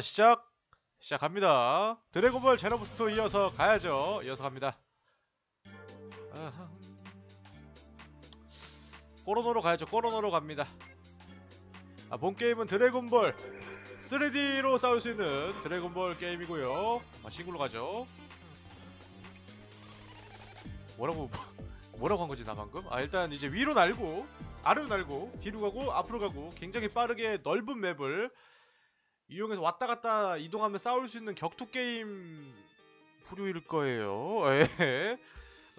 시작. 시작합니다. 드래곤볼 제노버스 2 이어서 가야죠. 이어서 갑니다. 아하. 크로노로 가야죠. 크로노로 갑니다. 아, 본 게임은 드래곤볼 3D로 싸울 수 있는 드래곤볼 게임이고요. 아, 싱글로 가죠. 뭐라고 뭐라고 한 거지 나 방금? 아 일단 이제 위로 날고 아래로 날고 뒤로 가고 앞으로 가고 굉장히 빠르게 넓은 map을 이용해서 왔다 갔다 이동하면 싸울 수 있는 격투 게임 부류일 거예요. 예.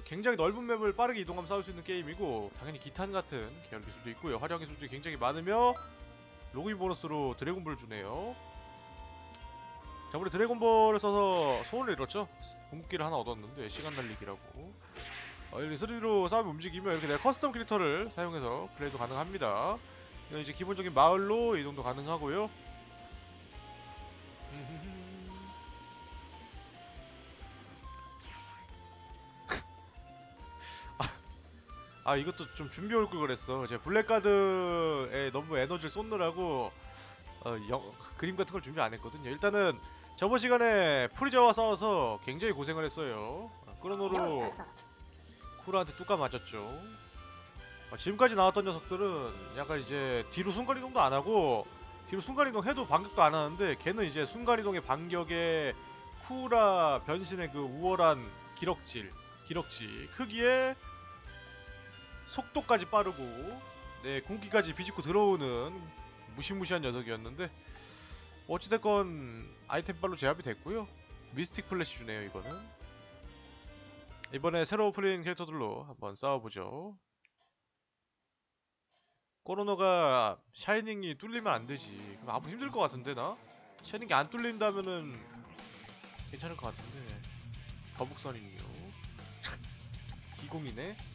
굉장히 넓은 map을 빠르게 이동하면 싸울 수 있는 게임이고 당연히 기탄 같은 계열 기술도 있고요. 활용 기술도 굉장히 많으며 로그인 보너스로 드래곤볼 주네요. 저번에 드래곤볼을 써서 소원을 이뤘죠. 궁극기를 하나 얻었는데 시간 달리기라고. 어, 이렇게 3D로 싸움이 움직이면 이렇게 내가 custom 캐릭터를 사용해서 플레이도 가능합니다. 이제 기본적인 마을로 이동도 가능하고요. 아 이것도 좀 준비해 올걸 그랬어. 제가 블랙가드에 너무 에너지를 쏟느라고 어, 영- 그림 같은 걸 준비 안 했거든요. 일단은 저번 시간에 프리저와 싸워서 굉장히 고생을 했어요. 어, 크로노로 쿠라한테 뚜까 맞았죠. 어, 지금까지 나왔던 녀석들은 약간 이제 뒤로 순간이동도 안 하고 뒤로 순간이동 해도 반격도 안 하는데 걔는 이제 순간이동의 반격에 쿠라 변신의 그 우월한 기럭질, 기럭지 크기에 속도까지 빠르고 네 궁기까지 비집고 들어오는 무시무시한 녀석이었는데 어찌됐건 아이템빨로 제압이 됐고요. 미스틱 플래시 주네요 이거는. 이번에 새로 풀린 캐릭터들로 한번 싸워보죠. 코로노가 샤이닝이 뚫리면 안 되지. 그럼 아무 힘들 것 같은데 나? 샤이닝이 안 뚫린다면은 괜찮을 것 같은데. 거북선이요. 기공이네.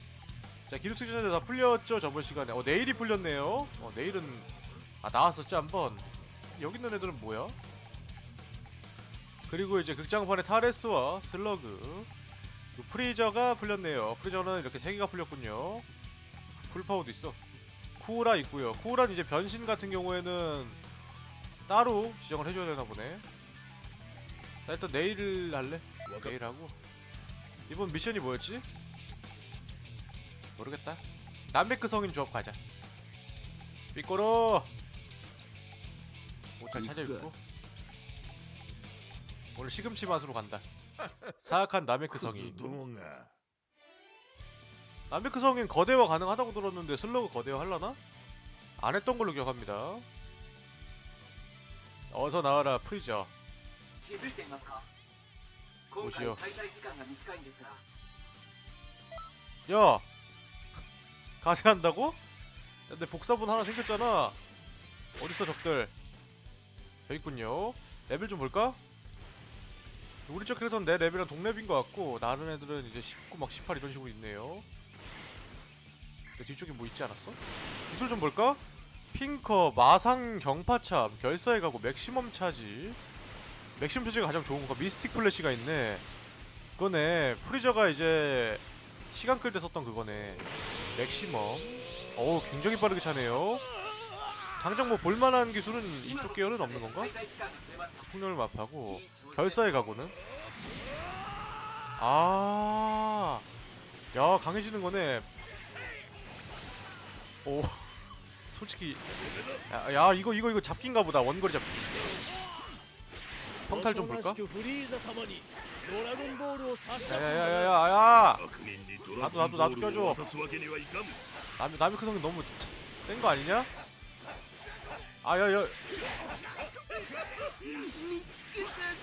자 기록수 전에 다 풀렸죠 저번 시간에. 어 내일이 풀렸네요. 어 내일은 아 나왔었지 한번. 여기 있는 애들은 뭐야? 그리고 이제 극장판의 타레스와 슬러그 그 프리저가 풀렸네요. 프리저는 이렇게 세 개가 풀렸군요. full power도 있어. 쿠우라 있고요. 쿠우라는 이제 변신 같은 경우에는 따로 지정을 해줘야 되나 보네. 나 일단 네일 할래. 네일 하고. 이번 미션이 뭐였지? 모르겠다. 나메크 그 성인 조합 가자. 삐꼬로! 옷잘 찾아입고. 오늘 시금치 맛으로 간다. 사악한 남백크 그 성인. 남백크 그 성인 거대화 가능하다고 들었는데 슬러그 거대화 할라나? 안 했던 걸로 기억합니다. 어서 나와라 프리저. 오시오. 야! 가세한다고? 야, 내 복사본 하나 생겼잖아. 어딨어 적들? 여기 있군요. 레벨 좀 볼까? 우리 쪽 캐릭터는 내 레벨이랑 동렙인 것 같고 다른 애들은 이제 19, 막 18 이런 식으로 있네요. 내 뒤쪽에 뭐 있지 않았어? 기술 좀 볼까? 핑커, 마상, 경파참, 결사에 가고 맥시멈 차지. 맥시멈 차지가 가장 좋은 건가? 미스틱 플래시가 있네. 그거네. 프리저가 이제 시간 끌 때 썼던 그거네 맥시멈 어우 굉장히 빠르게 차네요 당장 뭐 볼만한 기술은 이쪽 계열은 없는 건가? 폭렬을 마하고 결사에 가고는 아, 야 강해지는 거네. 오, 솔직히 야, 야, 이거 이거 이거 잡긴가 보다 원거리 잡기. 평탈 좀 볼까? 야야야야야야. 나도 나도 나도 껴줘. 남이 남이 큰 성이 너무 센 거 아니냐? 아야야.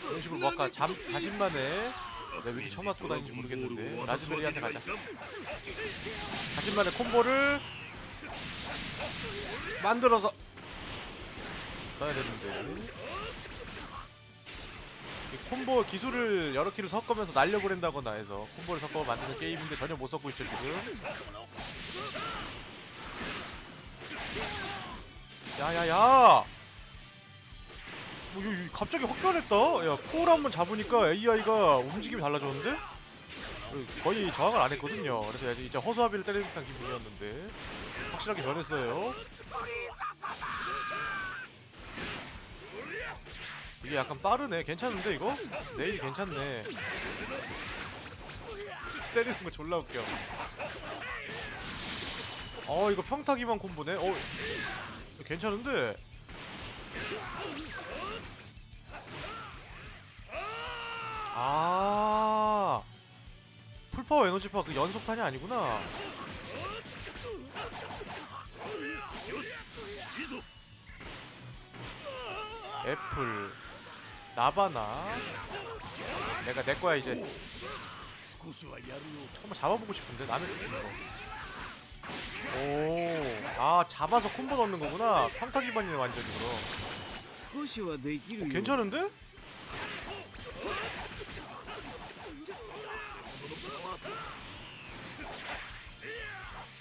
이런 식으로 뭐 아까 잠, 자신만의 내가 왜 이렇게 처음 맞고 다니는지 모르겠는데. 라즈베리한테 가자 자신만의 콤보를 만들어서 써야 되는데. 콤보 기술을 여러 키를 섞으면서 날려버린다거나 해서 콤보를 섞어 만드는 게임인데 전혀 못 섞고 있죠 지금. 야야야! 뭐, 이거 갑자기 확 변했다? 야 푸을 한번 잡으니까 AI가 움직임이 달라졌는데? 어, 거의 저항을 안 했거든요. 그래서 이제 허수아비를 때리는 듯한 기분이었는데. 확실하게 변했어요 이게 약간 빠르네. 괜찮은데 이거? 네일 괜찮네. 때리는 거 졸라 웃겨. 어 이거 평타기만 콤보네? 어 괜찮은데? 아. 풀파워 에너지파 그 연속탄이 아니구나. 애플. 나바나. 내가 내 거야 이제. 한번 잡아보고 싶은데 남의 거. 오아 잡아서 콤보 넣는 거구나. 평타 기반이네 완전히 그럼. 어, 괜찮은데?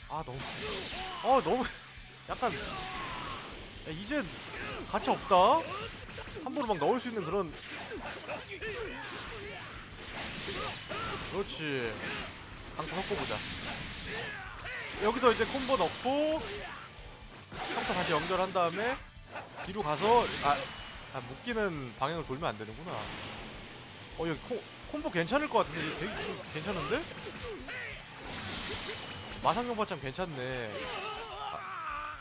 아 너무 어 너무 약간 야, 이제 가차 없다? 함부로 막 넣을 수 있는 그런 그렇지 강타 섞어보자 여기서 이제 콤보 넣고 평타 다시 연결한 다음에 뒤로 가서 아, 아 묶이는 방향을 돌면 안 되는구나. 어 여기 콤, 콤보 괜찮을 것 같은데 되게 좀 괜찮은데? 마상용 받참 괜찮네. 아.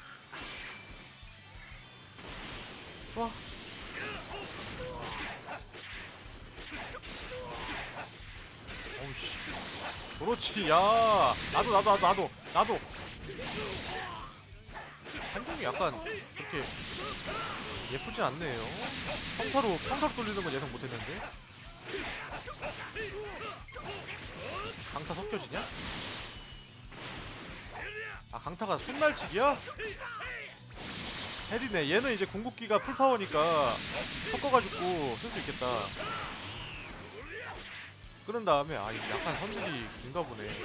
좋 그렇지 야 나도 나도 나도 나도 나도 한종이 약간 그렇게 예쁘진 않네요. 평타로 평타로 돌리는 건 예상 못했는데. 강타 섞여지냐? 아 강타가 손날치기야? 헬이네. 얘는 이제 궁극기가 풀파워니까 섞어가지고 쓸 수 있겠다. 끄는 다음에 아 이거 약간 선들이 긴가 보네.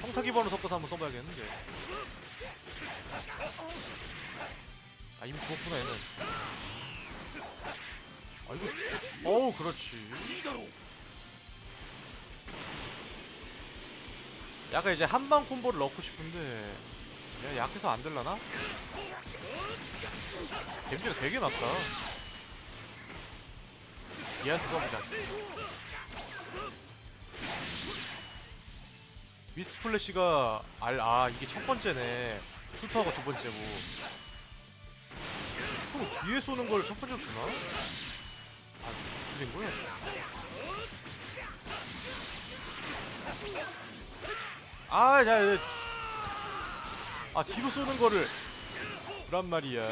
평타 기반으로 섞어서 한번 써봐야겠는데. 아 이미 죽었구나 얘는. 아 이거 어우 그렇지. 약간 이제 한방 콤보를 넣고 싶은데 얘 약해서 안 될라나? 데미지가 되게 낮다. 얘한테 써보자. 미스트 플래시가 알, 아 이게 첫 번째네 풀파워가 두 번째고 그럼 뒤에 쏘는 걸 첫 번째로 쓰나? 아 틀린 거야? 아, 야, 야, 아 뒤로 쏘는 거를. 그란 말이야.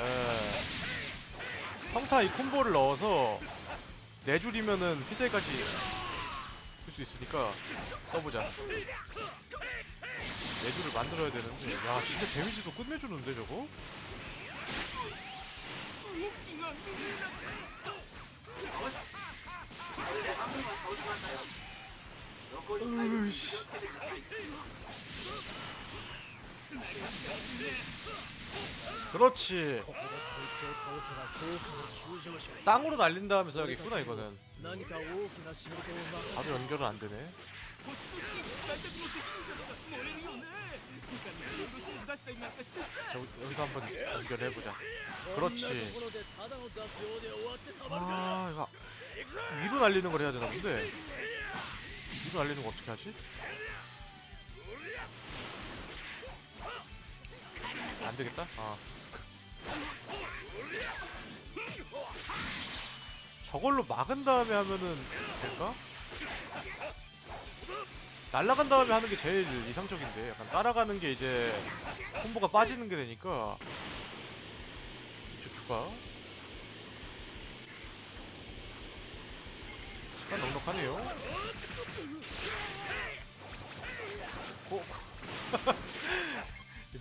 평타 이 콤보를 넣어서 내줄이면은 피세까지 쓸 수 있으니까 써보자. 내줄을 만들어야 되는데. 야 진짜 데미지도 끝내주는데 저거? 으이씨. 그렇지. 땅으로 날린 다음에 써야겠구나 이거는. 바로 연결은 안 되네. 여기서 한번 연결해보자. 그렇지. 아 이거 위로 날리는 걸 해야 되나 본데. 위로 날리는 거 어떻게 하지? 안 되겠다. 아. 저걸로 막은 다음에 하면은 될까? 날아간 다음에 하는 게 제일 이상적인데 약간 따라가는 게 이제 콤보가 빠지는 게 되니까 이제 추가 시간 넉넉하네요 어?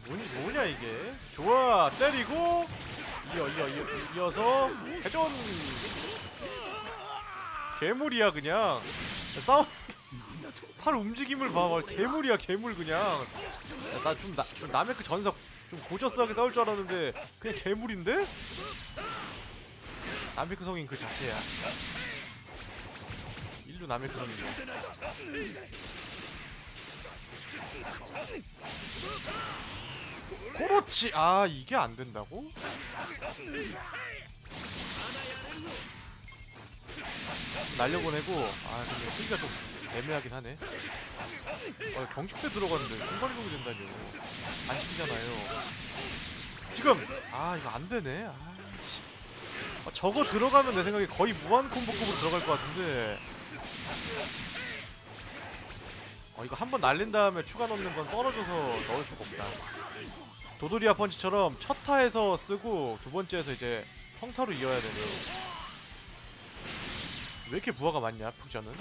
뭐니, 뭐냐 이게? 좋아 때리고 이어 이어 이어 이어서 회전. 괴물이야 그냥. 싸움. 팔 움직임을 봐, 봐. 괴물이야 괴물 그냥. 나좀 좀 남의 그 전석 좀 고저스하게 싸울 줄 알았는데 그냥 괴물인데? 남의 그 성인 그 자체야. 인류 남의 그런 일 그렇지. 아 이게 안 된다고? 날려보내고. 아 근데 크기가 좀 애매하긴 하네. 어, 경직대 들어갔는데 순간이동이 된다니요. 안 죽이잖아요. 지금! 아 이거 안 되네. 아, 씨. 아, 저거 들어가면 내 생각에 거의 무한 콤보급으로 들어갈 것 같은데. 어 이거 한 번 날린 다음에 추가 넣는 건 떨어져서 넣을 수가 없다 도도리아 펀치처럼 첫 타에서 쓰고 두 번째에서 이제 평타로 이어야 되네요 왜 이렇게 부하가 많냐 푸자는?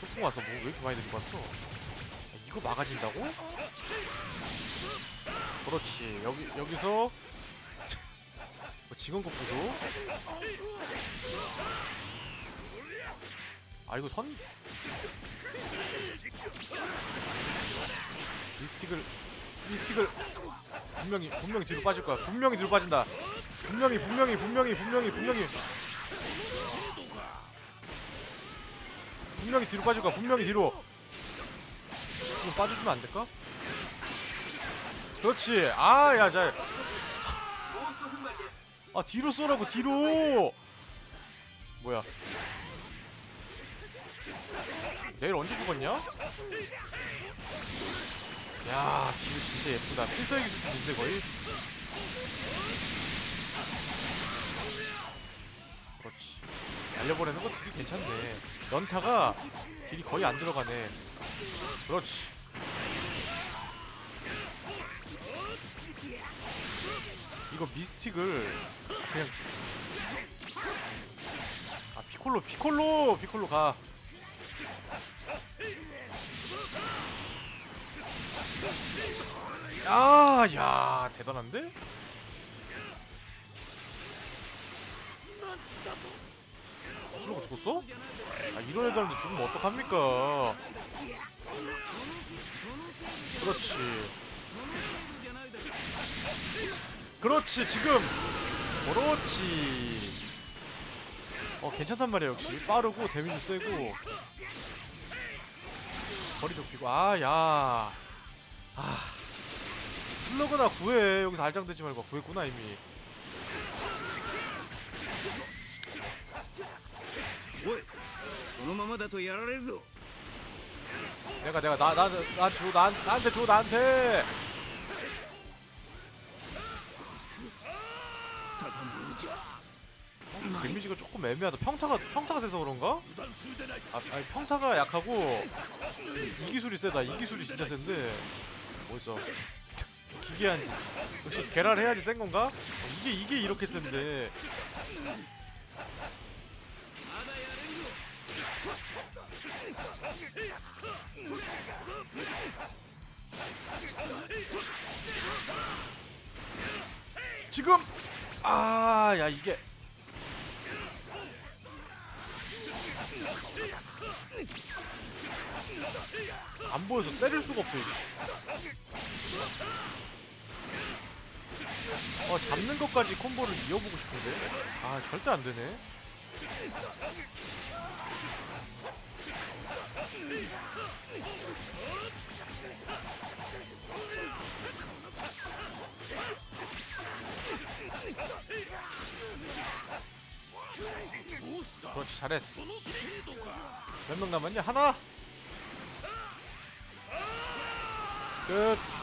소풍 와서 뭐 왜 이렇게 많이 들고 왔어? 아, 이거 막아진다고? 그렇지. 여기 여기서 뭐 직원급 부수 아 이거 선? 미스틱을 이 스틱을 분명히 분명히 뒤로 빠질 거야. 분명히 뒤로 빠진다. 분명히 분명히 분명히 분명히 분명히 분명히 뒤로 빠질 거야. 분명히 뒤로. 좀 빠져주면 안 될까? 그렇지. 아, 야, 자. 아, 뒤로 쏘라고, 뒤로! 뭐야. 내일 언제 죽었냐? 야 뒤로 진짜 예쁘다. 필살기 수준인데 거의? 그렇지. 날려보내는 거 딜이 괜찮네. 연타가 딜이 거의 안 들어가네. 그렇지. 이거 미스틱을 그냥 아 피콜로 피콜로 피콜로 가 야, 야, 대단한데? 죽고 죽었어? 아, 이런 애들한테 죽으면 어떡합니까? 그렇지. 그렇지, 지금! 그렇지. 어, 괜찮단 말이야, 역시. 빠르고, 데미지 세고. 거리 좁히고, 아, 야. 아. 플러그나 구해. 여기서 알장되지 말고 구했구나 이미. 내가 내가 나나나줘 난, 나한테 줘 나한테. 어, 데미지가 조금 애매하다. 평타가 평타가 세서 그런가? 아, 아니 평타가 약하고 이 기술이 세다. 이 기술이 진짜 센데. 멋있어. 기괴한지. 역시 계란 해야지 센 건가? 어, 이게, 이게 이렇게 센데. 지금! 아, 야, 이게. 안 보여서 때릴 수가 없어. 어 잡는 것까지 콤보를 이어보고 싶은데 아 절대 안 되네. 그렇지 잘했어. 몇 명 남았냐? 하나. 끝.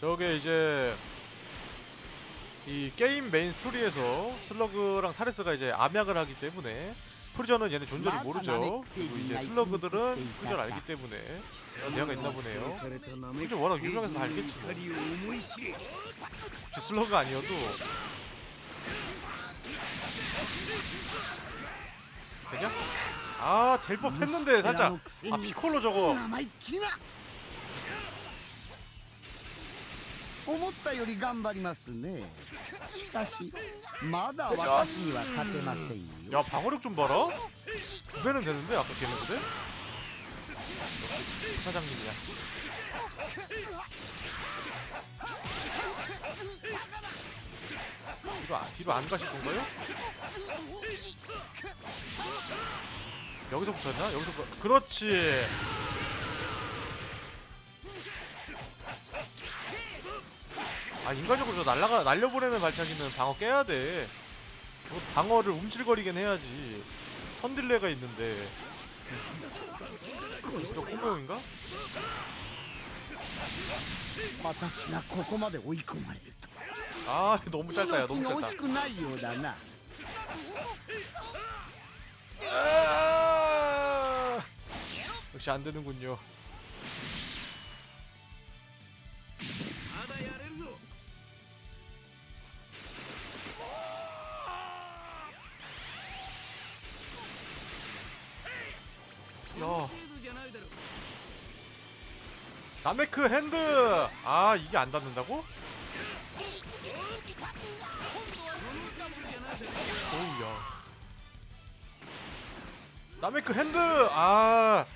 저게 이제 이 게임 메인 스토리에서 슬러그랑 타레스가 이제 암약을 하기 때문에 프리저는 얘는 존재를 모르죠. 그리고 이제 슬러그들은 프리저를 알기 때문에 이런 대화가 있나 보네요. 프리저 워낙 유명해서 알겠지 뭐. 슬러그 아니어도 되냐? 아 될 법했는데 살짝. 아 피콜로 저거. 思ったより頑張りますねしかしまだ私には勝てませんよ 야 방어력 좀 봐라 두 배는 되는데 아까 걔네보다 사장님이야 뒤로, 안- 뒤로 안 가실 건가요? 여기서 붙었나? 여기서 붙... 그렇지 아 인간적으로 날라가 날려보내는 발차기는 방어 깨야 돼. 뭐 방어를 움찔거리긴 해야지. 선딜레가 있는데. 저 꼬매용인가? 아 너무 짧다 야 너무 짧다. 아 역시 안 되는군요. 야. 나메크 핸드! 아, 이게 안 닿는다고? 오우야. 나메크 hand! 아.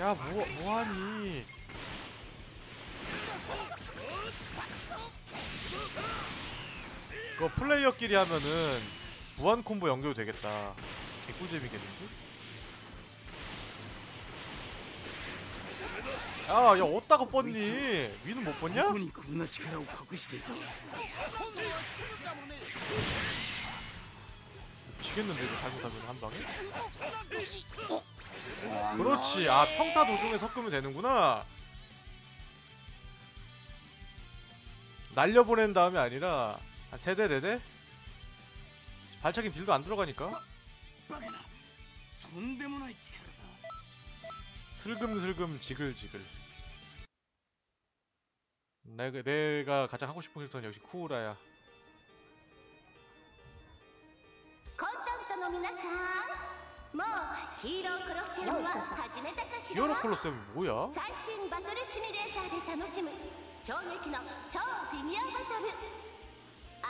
야, 뭐, 뭐하니? 그거 플레이어끼리 하면은 무한 콤보 연결 되겠다. 개꿀잼이겠는데? 야, 야, 어디다가 뻗니? 위는 못 뻗냐? 지겠는데 이거 잘못하면 한 방에? 그렇지. 아, 평타 도중에 섞으면 되는구나. 날려보낸 다음이 아니라 아, 한 세대 네대? 발차긴 딜도 안 들어가니까. 슬금슬금 지글지글. 내가, 내가 가장 하고 싶은 캐릭터는 역시 쿠우라야. 히어로 콜로세움 뭐야? あ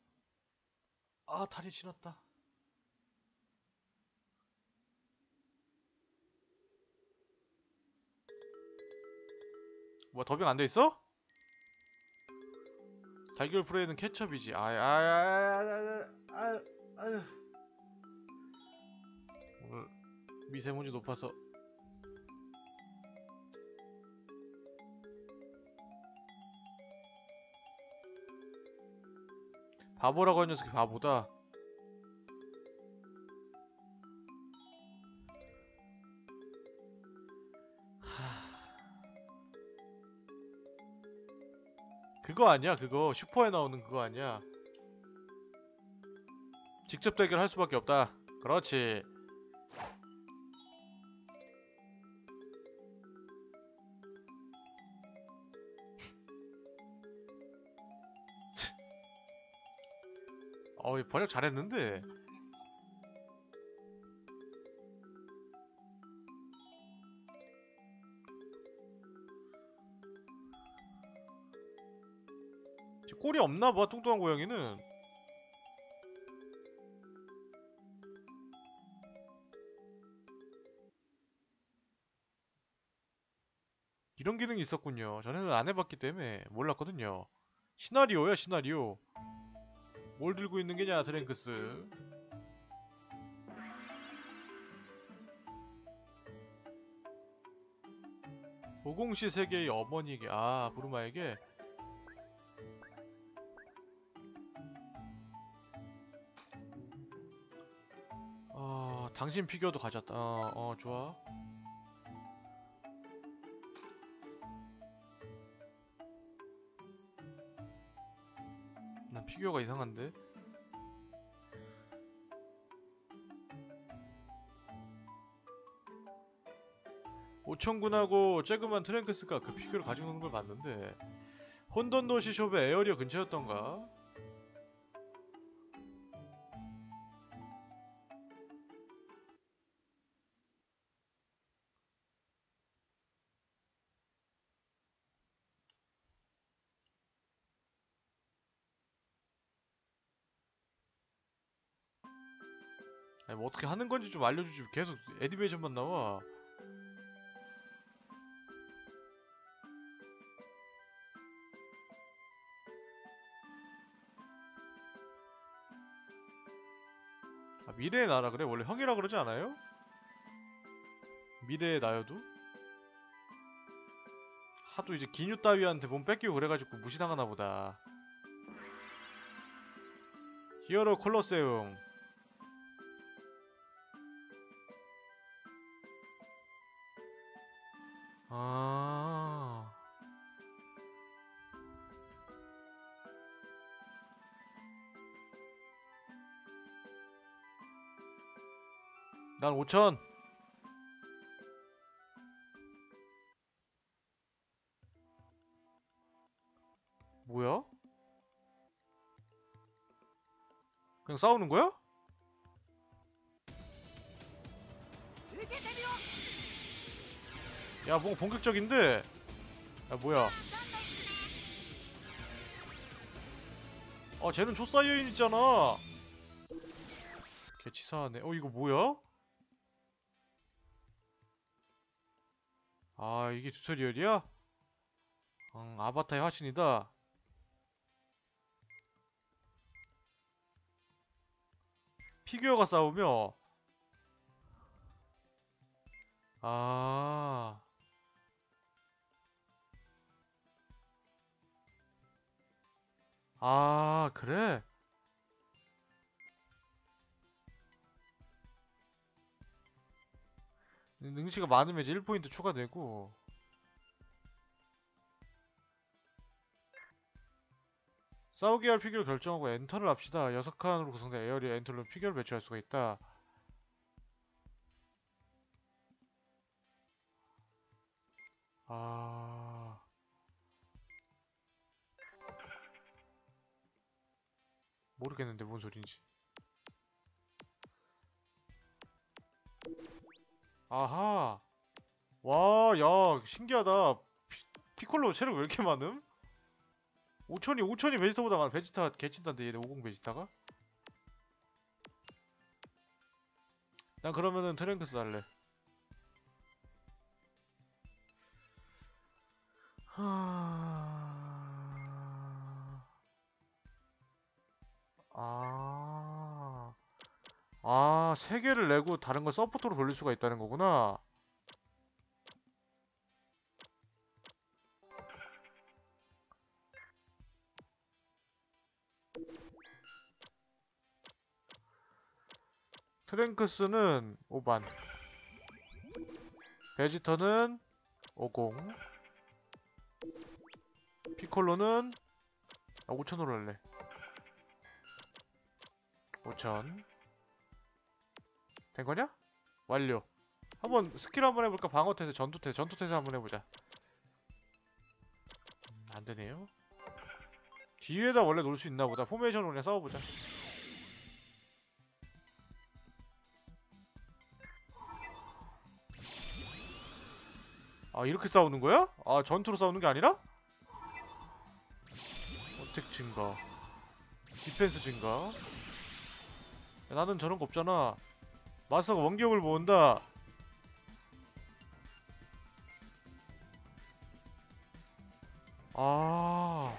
아 다리 지났다. 뭐 더빙 안 돼 있어? 달걀 프레이는 케첩이지. 아야야야야야. 아유 아유. 오늘 미세먼지 높아서 바보라고 한 녀석이 바보다. 그거 아니야 그거. 슈퍼에 나오는 그거 아니야. 직접 대결할 수밖에 없다. 그렇지 어이 번역 잘했는데. 꼴이 없나봐 뚱뚱한 고양이는. 이런 기능이 있었군요. 전에는 안 해봤기 때문에 몰랐거든요. 시나리오야 시나리오 뭘 들고 있는 게냐 드랭크스? 보공시 세계의 어머니에게 아 부르마에게? 어 당신 피규어도 가졌다. 어, 어 좋아. 피규어가 이상한데? 오천 군하고 쬐그만 트랭크스가 그 피규어를 가지고 노는 걸 봤는데 콘톤 도시 숍의 area 근처였던가? 어떻게 하는 건지 좀 알려주지 계속 애니메이션만 나와 아, 미래의 나라 그래? 원래 형이라 그러지 않아요? 미래의 나여도? 하도 이제 기뉴 따위한테 몸 뺏기고 그래가지고 무시당하나 보다 히어로 콜로세움 아. 난 5천. 뭐야? 그냥 싸우는 거야? 야, 뭔가 본격적인데? 야, 뭐야? 아, 쟤는 초사이어인 있잖아. 개치사하네. 어, 이거 뭐야? 아, 이게 튜토리얼이야? 응, 아바타의 화신이다. 피규어가 싸우며 아. 아, 그래? 능치가 많으면 이제 1포인트 추가되고. 싸우기 할 피규어를 결정하고 엔터를 합시다. 6칸으로 구성된 에어리 엔터로 피규어를 배치할 수가 있다. 아... 모르겠는데 뭔 소린지. 아하! 와 야 신기하다. 피, 피콜로 체력 왜 이렇게 많음? 5천이 5천이 베지타보다 많아. 베지타 개친단데 얘네 50 베지타가? 난 그러면은 트랭크스 할래. 하... 아... 아, 세 개를 내고 다른 걸 서포터로 돌릴 수가 있다는 거구나. 트랭크스는 5반. 베지터는 50. 피콜로는 아, 5천으로 할래. 5천. 된 거냐? 완료. 한번 스킬 한번 해볼까? 방어 태세, 전투 태세, 전투 태세 한번 해보자. 음, 안 되네요. 뒤에다 원래 놓을 수 있나 보다. 포메이션으로 그냥 싸워보자. 아 이렇게 싸우는 거야? 아 전투로 싸우는 게 아니라? 어택 증가 디펜스 증가 야, 나는 저런 거 없잖아. 마스터가 원격을 모은다. 아.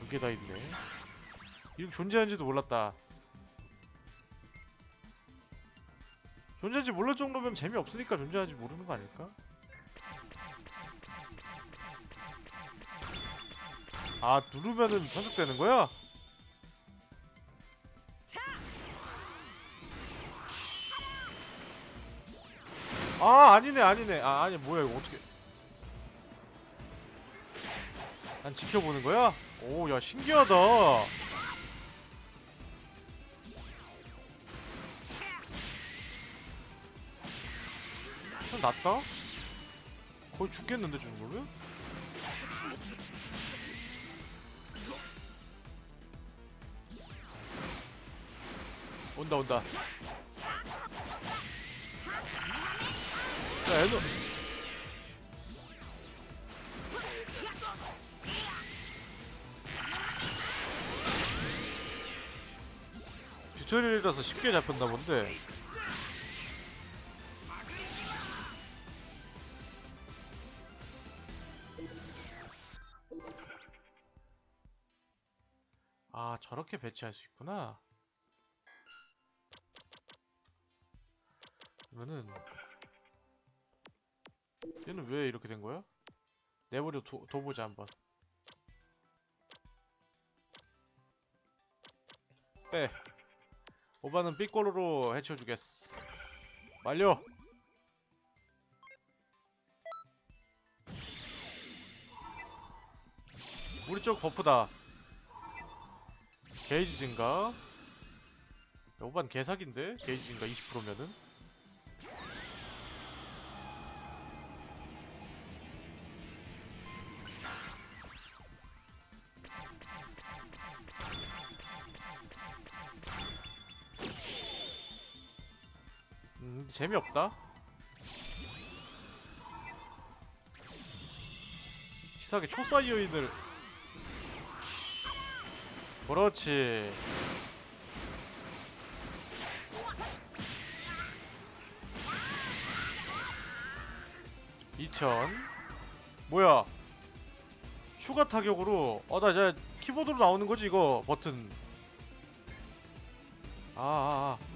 그게 다 있네. 이렇게 존재하는지도 몰랐다. 존재한지 몰랄 정도면 재미없으니까 존재하는지 모르는 거 아닐까? 아 누르면은 편집되는 거야? 아 아니네 아니네 아 아니 뭐야 이거 어떻게 난 지켜보는 거야? 오 야 신기하다 낫다? 거의 죽겠는데 주는 거면? 온다 온다. 야 에너 튜토리얼이라서 쉽게 잡혔나 본데. 아 저렇게 배치할 수 있구나 그러면은 얘는 왜 이렇게 된 거야? 내버려 둬, 둬보자 한번. 빼. 오바는 삐꼬로로 해쳐주겠어. 완료 우리 쪽 버프다. 게이지 증가. 오반 개사기인데? 게이지 증가 20%면은 재미없다. 치사하게 초사이어인을. 그렇지. (2000) 뭐야? 추가 타격으로. 어나 이제 키보드로 나오는 거지 이거. 버튼. 아아아 아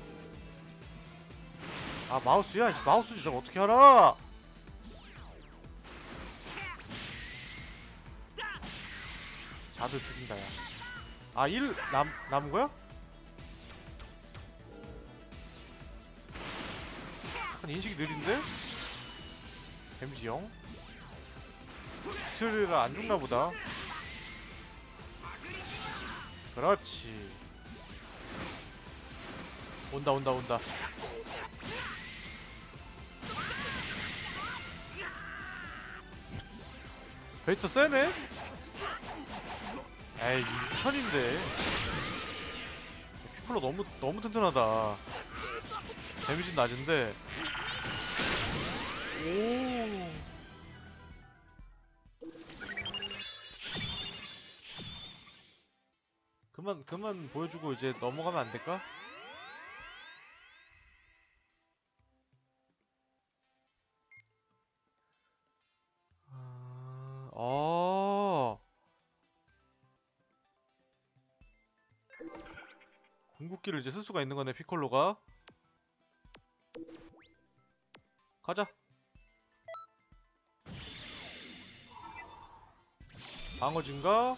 마우스야? 이 마우스지 저거 어떻게 알아? 자들 죽인다 야. 아 1 남, 남은 거야? 약간 인식이 느린데? 0? 튜토리가 안 죽나 보다 그렇지 온다 온다 온다 베이터 세네? 에이 6천인데 피플로 너무 너무 튼튼하다 데미지는 낮은데 오 그만 그만 보여주고 이제 넘어가면 안 될까? 궁극기를 이제 쓸 수가 있는 거네, 피콜로가. 가자. 방어 증가.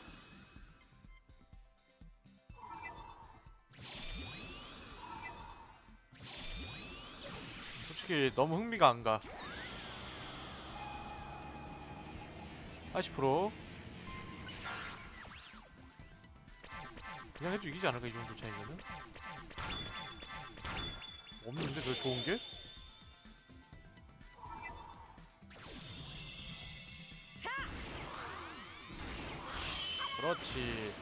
솔직히 너무 흥미가 안 가. 80% 그냥 해도 이기지 않을까 이 정도 차이면은 없는데 더 좋은 게? 그렇지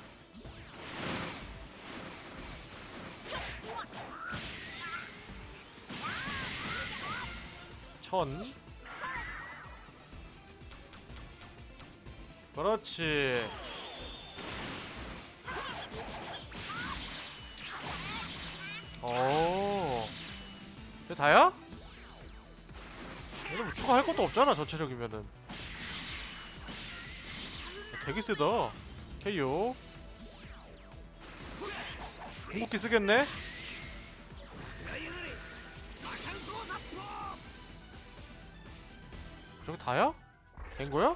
천 그렇지. 이게 다야? 얘는 뭐 추가할 것도 없잖아, 저 체력이면은. 되게 세다. KO. 궁극기 쓰겠네? 저게 다야? 된 거야?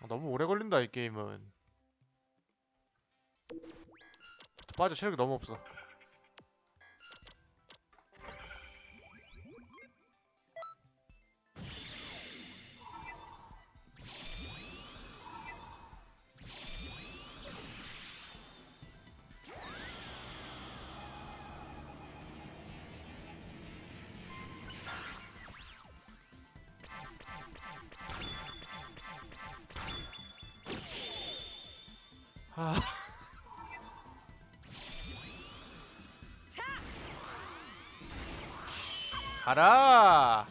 아, 너무 오래 걸린다 이 게임은 빠져 체력이 너무 없어 가라!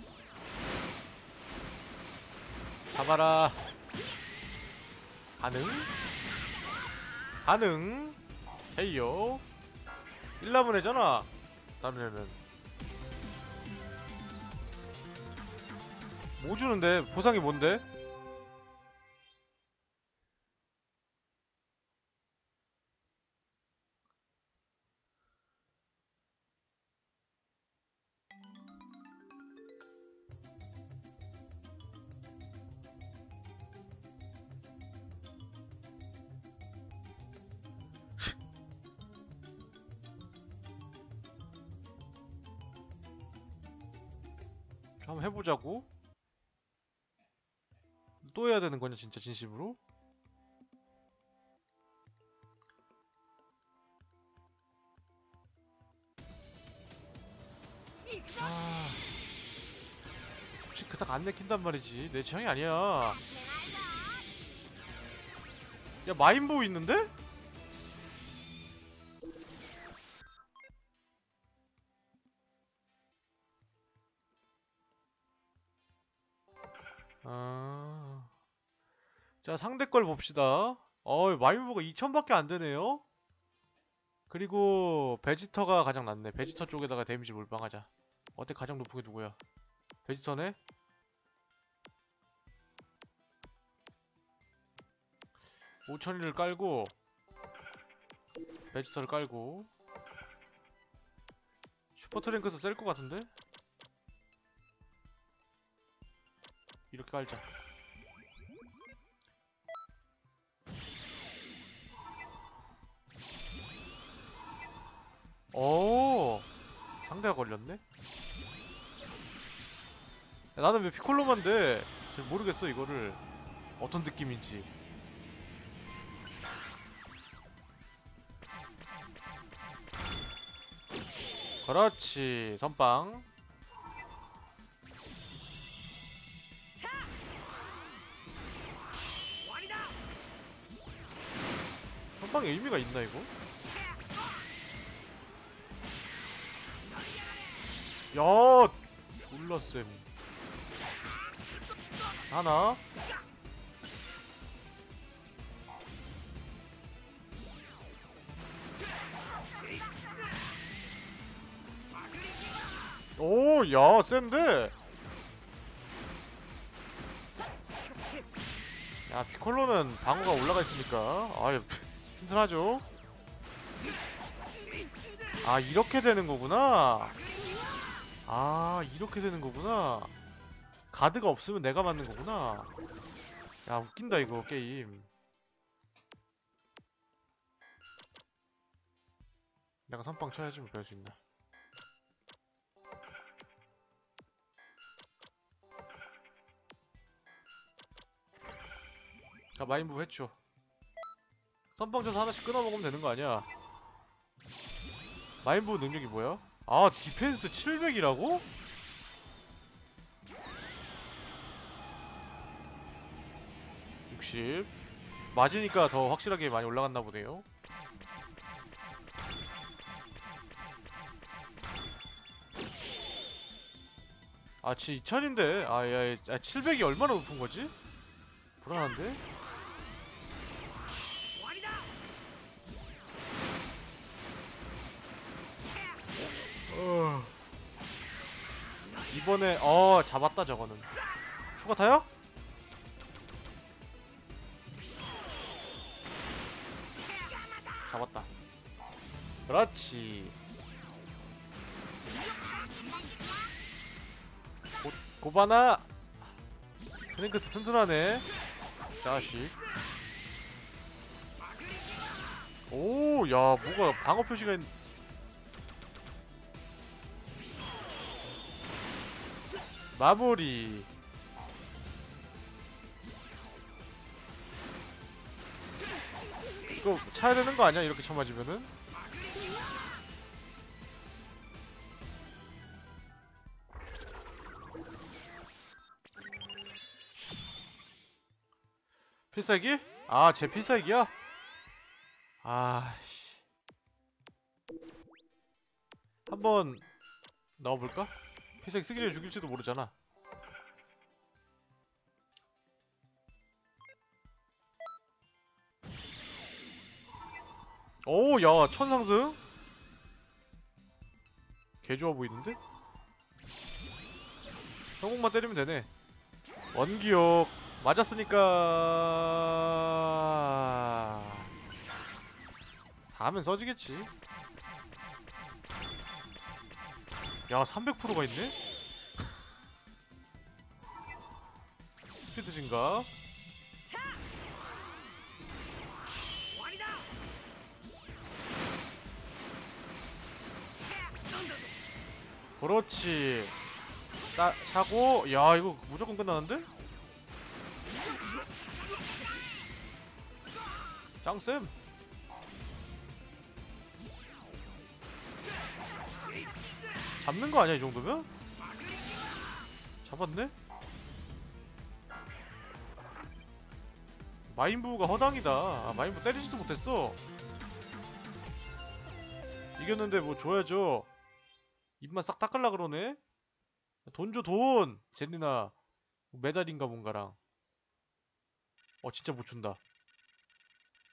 잡아라. 가능? 가능? 헤이요. 1라분 애잖아. 다른 애는. 뭐 주는데? 보상이 뭔데? 거냐 진짜 진심으로? 아, 혹시 그닥 안 내킨단 말이지 내 취향이 아니야. 야 마인보 있는데? 상대 걸 봅시다. 어, 마이무가 2000밖에 안 되네요. 그리고 베지터가 가장 낫네. 베지터 쪽에다가 데미지 몰빵하자. 어때 가장 높은 게 누구야? 베지터네? 오천일을 깔고 베지터를 깔고 슈퍼트랭크스에서 셀 것 같은데? 이렇게 깔자. 오, 상대가 걸렸네. 야, 나는 왜 피콜로만 돼? 잘 모르겠어 이거를 어떤 느낌인지. 그렇지, 선빵. 선빵에 의미가 있나 이거? 야, 졸라 쌤. 하나. 오, 야, 센데. 야, 피콜로는 방어가 올라가 있으니까. 아유, 튼튼하죠. 아, 이렇게 되는 거구나. 아 이렇게 되는 거구나. 가드가 없으면 내가 맞는 거구나. 야 웃긴다 이거 게임. 내가 선빵 쳐야지 뭐 배울 수 있나 자 마인부 해줘 선빵 쳐서 하나씩 끊어먹으면 되는 거 아니야? 마인부 능력이 뭐야? 아 디펜스 700이라고? (60) 맞으니까 더 확실하게 많이 올라갔나 보네요 아 지 2000인데 아야 아, 700이 얼마나 높은 거지? 불안한데? 이번에 어 잡았다 저거는. 추가 타요? 잡았다. 그렇지. 고, 고바나. 스링크스 튼튼하네. 자식. 오, 야, 뭐가 방어 표시가 있... 마무리. 이거 차야 되는 거 아니야? 이렇게 쳐맞으면은? 필살기? 아, 제 필살기야? 아씨. 한번 넣어볼까? 필살기 쓰기 전에 죽일지도 모르잖아. 오, 야, 천상승? 개 좋아 보이는데? 성공만 때리면 되네. 원기옥 맞았으니까 다음엔 써지겠지. 야, 300%가 있네? 스피드 증가. 그렇지. 따, 차고, 야, 이거 무조건 끝나는데? 짱쌤. 잡는 거 아니야, 이 정도면? 잡았네? 마인부가 허당이다. 아, 마인부 때리지도 못했어. 이겼는데 뭐 줘야죠. 입만 싹 닦을라 그러네? 돈 줘, 돈! 제리나. 메달인가 뭔가랑. 어, 진짜 못 준다.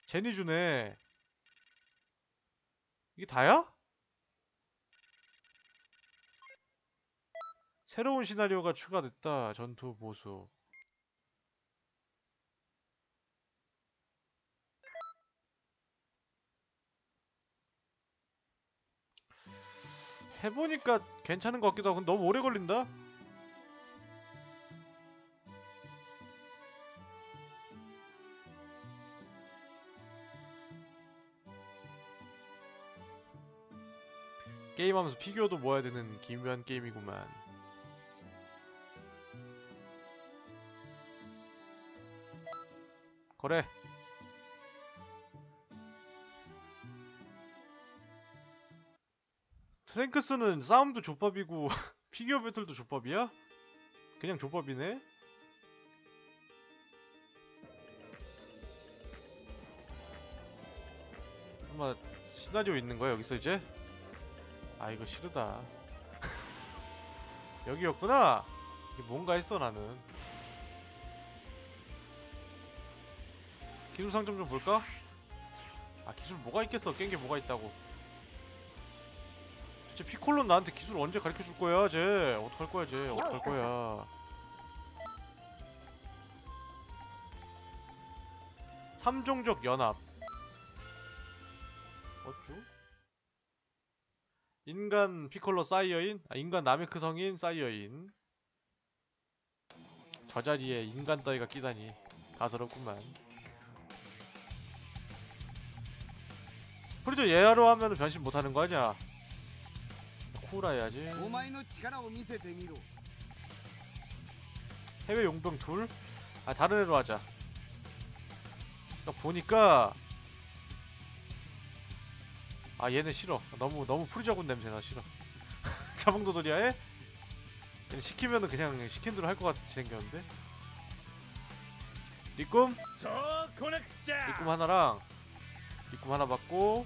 제니 주네. 이게 다야? 새로운 시나리오가 추가됐다. 전투 보수. 해보니까 괜찮은 것 같기도 하고 너무 오래 걸린다? 게임하면서 피규어도 모아야 되는 기묘한 게임이구만 그래 트랭크스는 싸움도 족밥이고 피규어 배틀도 족밥이야? 그냥 족밥이네? 아마 시나리오 있는 거야 여기서 이제? 아 이거 싫다 여기였구나? 이게 뭔가 했어 나는 기술 상점 좀 볼까? 아 기술 뭐가 있겠어 깬 게 뭐가 있다고 쟤 피콜론 나한테 기술 언제 가르쳐 줄 거야, 쟤? 어떡할 거야, 쟤? 어떡할 거야? 삼종족 연합. 어쭈? 인간 피콜로 사이어인? 아, 인간 나메크 성인 사이어인. 저 자리에 인간 따위가 끼다니. 가스럽구만. 그래도 예하로 하면 변신 못하는 거 아니야? 쿨해야지. 해외 용병 둘? 아 다른 애로 하자. 보니까 아 얘는 싫어. 너무 너무 프리저군 냄새나 싫어. 자몽도돌이야 해? 시키면은 그냥 시킨 대로 할 것 같이 생겼는데. 니꿈? 니꿈 하나랑 입금 하나 받고.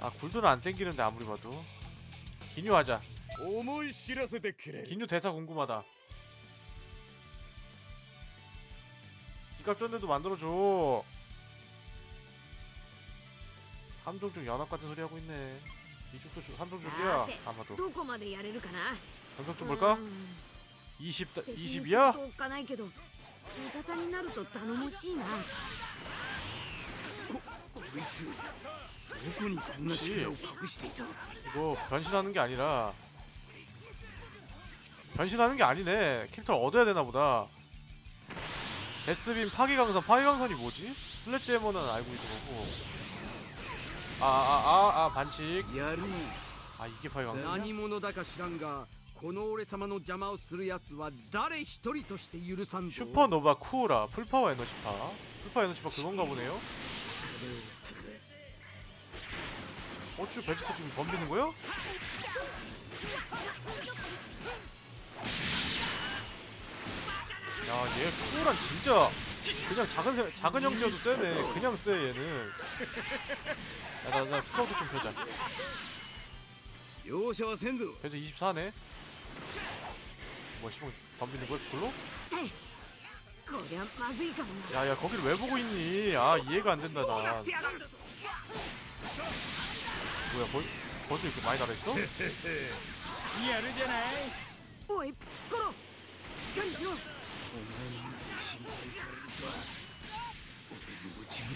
아 굴도는 안 땡기는데 아무리 봐도. 기뉴 하자. 기뉴 대사 궁금하다. 이깟전대도 만들어줘. 3종중 연합 같은 소리 하고 있네. 이쪽도 3종중이야 아마도. 연속 좀 볼까? 20, 20이야? 이거 변신하는 게 아니라 변신하는 게 아니네. 캐릭터를 얻어야 되나 보다. 데스빔 파기강선 파기강선이 뭐지? 슬래지 해머는 알고 있는 거고 아 아 아 아 반칙 やるの 아 이게 파기강선이야? 何者だか知らんがこの俺様の邪魔をする奴は誰一人として許さんぞ 슈퍼노바 쿠우라 풀파워 에너지파 풀파워 에너지파 그건가 보네요 어쭈 베지터 지금 덤비는 거요? 야, 얘 코란 진짜 그냥 작은 세, 작은 형제여도 세네. 그냥 세 얘는. 야, 나, 나 스카우트 좀 펴자. 요샤와 센즈. 그래서 24네. 뭐 시봉 덤비는 거야 그걸로? 야야 거기를 왜 보고 있니? 아 이해가 안 된다 나. 뭐야 벌, 벌써 이렇게 많이 달아있어? やるじゃないおいピッコロしっかりしろ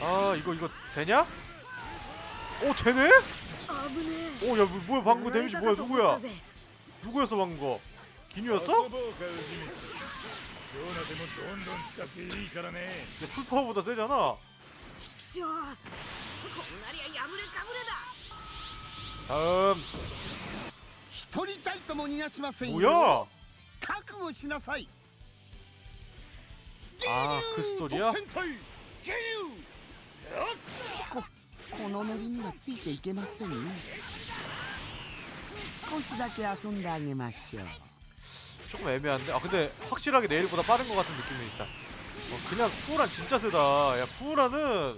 아 이거 이거 되냐? 오 되네? 危ねえ 오야 뭐, 뭐야 방금 거 데미지 뭐야 누구야 ぜ 누구였어 방금 거 遊 기뉴였어? ぼうかウジ虫どうなってもどんどん使っていいからね 근데 풀파워보다 세잖아 ちくしょうこんなりゃ破れかぶれだ 다음 一人たりとも逃がしませんよ 뭐야? 覚悟しなさい 아 그 스토리야? 戦隊ゲこのノリにはついていけませんね少しだけ遊んであげましょう 조금 애매한데? 아 근데 확실하게 내일보다 빠른 것 같은 느낌이 있다 어, 그냥 푸우란 진짜 세다 야 푸우란은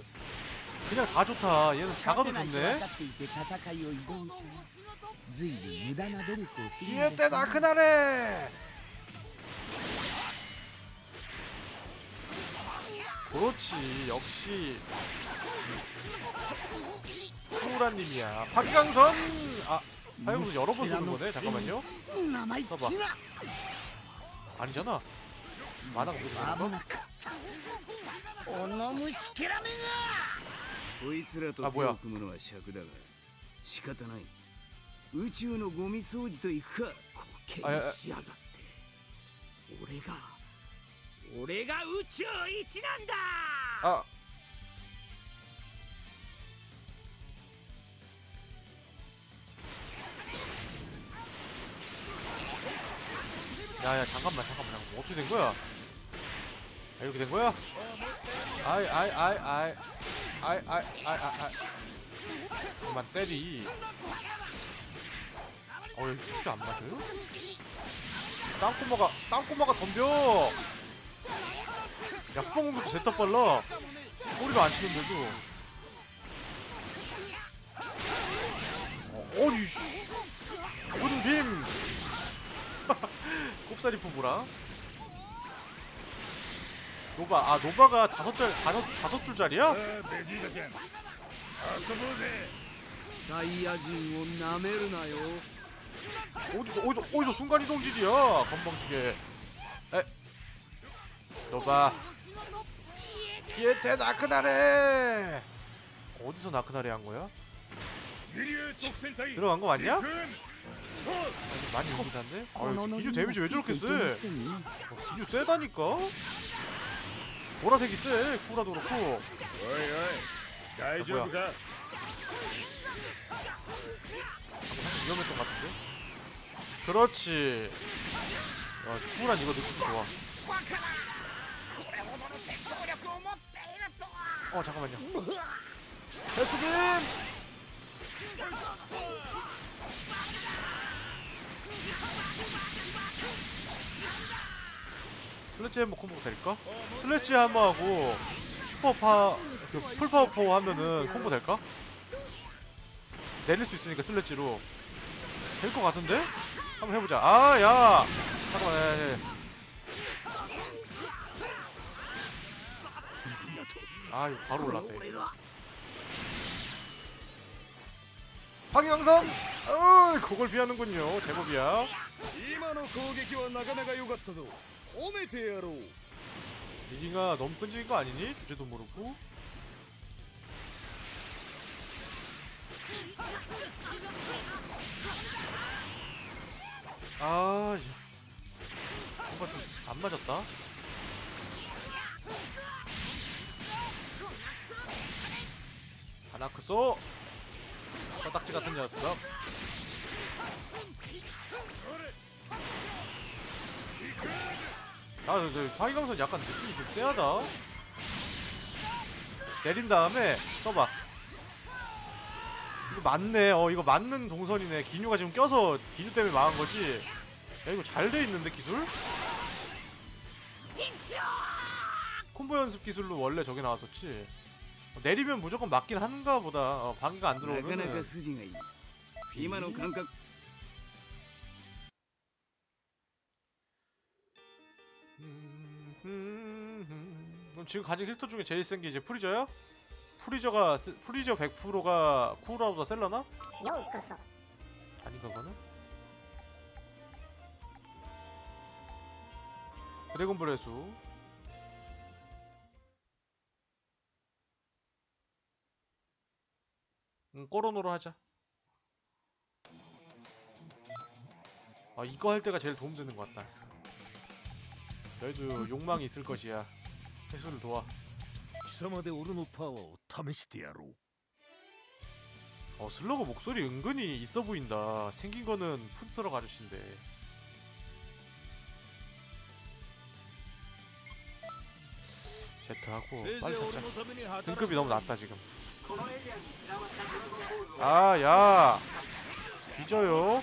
그냥 다 좋다 얘는 작아도 勝てないと 좋네 分かっていて戦いを挑むとずいぶん無駄な努力をするん 기회 です 때 ね 나크나래 그렇지 역시 푸우란님이야 박강선 아 하영은 여러 번 쏘는 거네 잠깐만요 生意気な 아니잖아 만화가 그렇게 되는 危 거? なかったこの虫けらめがこいつらと手あぼやを組むのは尺だが仕方ない宇宙のゴミ掃除といくか滑稽にしやがって俺が俺が宇宙一なんだ 아 야야 잠깐만 잠깐만 잠깐만. 어떻게 된 거야? 아, 이렇게 된 거야? 아이 아이 아이 아이. 아이 아이 아이 아이 그만 때리. 어 여기 이렇게 안 맞아요? 땅꼬마가 땅꼬마가 덤벼. 공격도 됐다 빨라. 꼬리가 안 치는데도 어, 어이 씨. 군빔 꼽사리 포보라 노바 아 노바가 다섯 줄 다섯 다섯 줄짜리야? 사이야진을 나메르나요? 어디서 어디서 어디서 순간 이동질이야 건방지게 에 노바 기에테 나크나레 어디서 나크나레 한 거야? 들어간 거 맞냐? 아니, 많이 용기 잔데? 아, 기류 데미지 왜 저렇게 세? 어, 기류 세다니까? 보라색이 세, 쿠라도 그렇고. 어이, 어이. 다이조브가. 아, 위험했던 것 같은데? 그렇지. 야, 쿠란 이거 느낌도 좋아. 어, 잠깐만요. death beam! sledge 한번 콤보 될까? sledge 한번 하고 슈퍼파 그 full power포 하면은 콤보 될까? 내릴 수 있으니까 sledge로 될 것 같은데? 한번 해보자 아야 잠깐만 야, 야, 야. 아 이거 바로 올랐대 황영선 어 그걸 피하는군요 제법이야 오메 대야로. 리딩아 너무 끈질긴 거 아니니? 주제도 모르고. 아 뭔가 좀 안 맞았다? 하나크소! 바닥지 같은 녀석. 아, 저, 파이강선 약간 느낌이 좀 쎄하다. 내린 다음에 써봐. 이거 맞네. 어, 이거 맞는 동선이네. 기뉴가 지금 껴서 기뉴 때문에 망한 거지. 야, 이거 잘 돼 있는데, 기술? 콤보 연습 기술로 원래 저게 나왔었지. 어, 내리면 무조건 맞긴 한가 보다. 어, 방귀가 안 들어오면. 그 비만 음? 감각 그럼 지금 가진 힐터 중에 제일 센 게 이제 프리저야? 프리저가 프리저 100%가 쿠우라보다 셀러나? 어, 그렇죠. 아닌가 그거는? 드래곤볼 해수 응, 꼬로노로 하자 아 이거 할 때가 제일 도움되는 것 같다 너희도 욕망이 있을 것이야 해수를 도와 貴様で俺のパワーを試してやろう 어 슬러그 목소리 은근히 있어 보인다 생긴 거는 푸드트럭 아저씨인데 제트하고 せいぜい 빨리 俺 잡자 のために働く 등급이 너무 낮다 지금 このエリアに散らばったドラゴンボールを 아야 뒤져요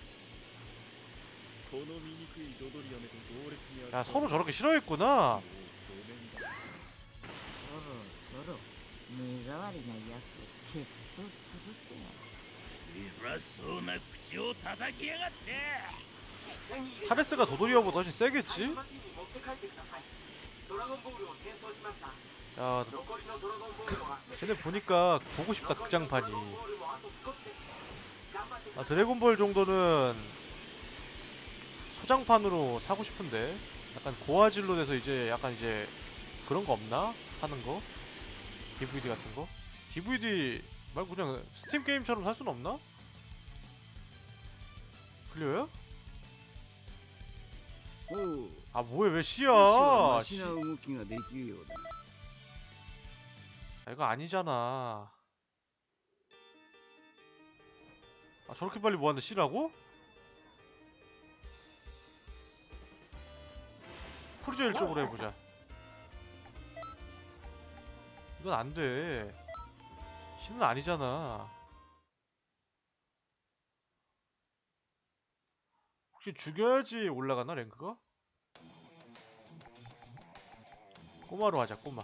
야 서로 저렇게 싫어했구나 하레스가 도돌이어보다 훨씬 세겠지? 야 쟤네 보니까 보고 싶다 극장판이 아 드래곤볼 정도는 포장판으로 사고 싶은데 약간 고화질로 돼서 이제 약간 이제 그런 거 없나? 하는 거? DVD 같은 거? DVD 말고 그냥 스팀 게임처럼 살 수는 없나? 들려요? 아 뭐야 왜 씨야 씨. 아, 이거 아니잖아 아 저렇게 빨리 뭐하는데 씨라고? 프로저 일종으로 뭐? 해보자. 이건 안돼. 신은 아니잖아. 혹시 죽여야지 올라가나 랭크가? 꼬마로 하자 꼬마.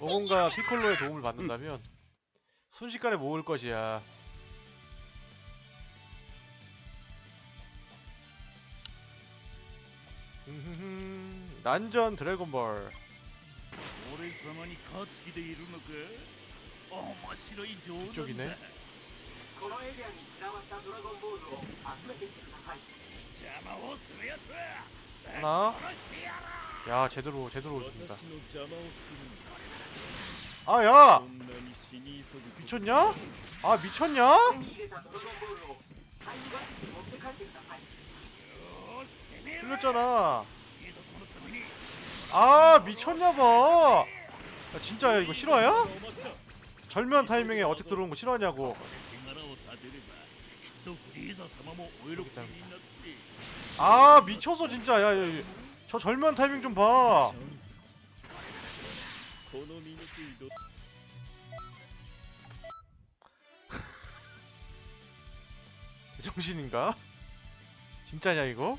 어, 뭔가 피콜로의 도움을 받는다면 순식간에 모을 것이야. 난전 드래곤볼. 이쪽이네. 하나. 야 제대로 제대로 오줍니다. 아 야! 미쳤냐? 아 미쳤냐? 돌렸잖아 아 미쳤냐봐 야, 진짜야 이거 실화야? 절묘한 타이밍에 어택 들어온 거 실화냐고 아 미쳤어 진짜 야, 야, 야. 저 절묘한 타이밍 좀봐 제정신인가? 진짜냐 이거?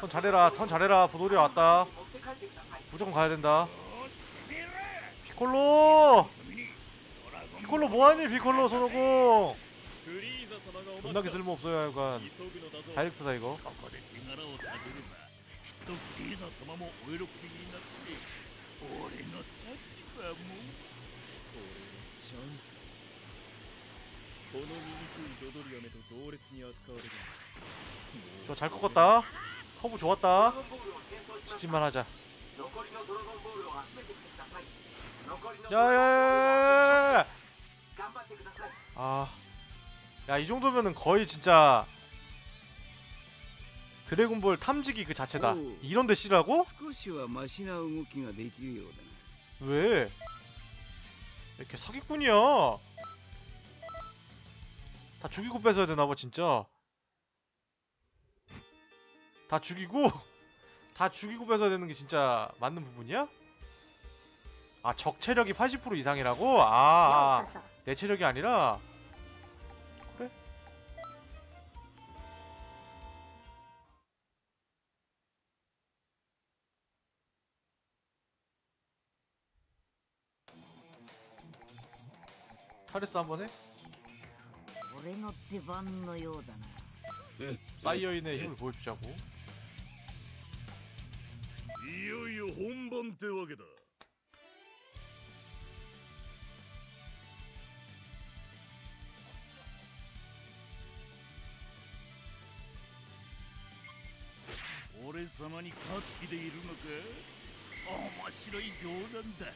턴 잘해라 턴 잘해라. 보돌이 왔다. 무조건 가야된다. 비콜로! 비콜로 뭐하니 비콜로 손오공? 겁나게 쓸모없어요 여간. 다이렉트다 이거. 저잘 꺾었다. 커브 좋았다. 직진만 하자. 야야야야야 아야 이 정도면은 거의 진짜 드래곤볼 탐지기 그 자체다. 이런데 씨라고? 왜? 이렇게 사기꾼이야. 다 죽이고 뺏어야 되나봐 진짜. 다 죽이고 다 죽이고 뺏어야 되는 게 진짜 맞는 부분이야? 아, 적 체력이 80% 이상이라고? 아, 아, 내 체력이 아니라? 그래? 타레스 한 번 해? 네. 사이어인의 네. 힘을 보여주자고 いよいよ本番ってわけだ俺様に勝つ気でいるのか面白い冗談だ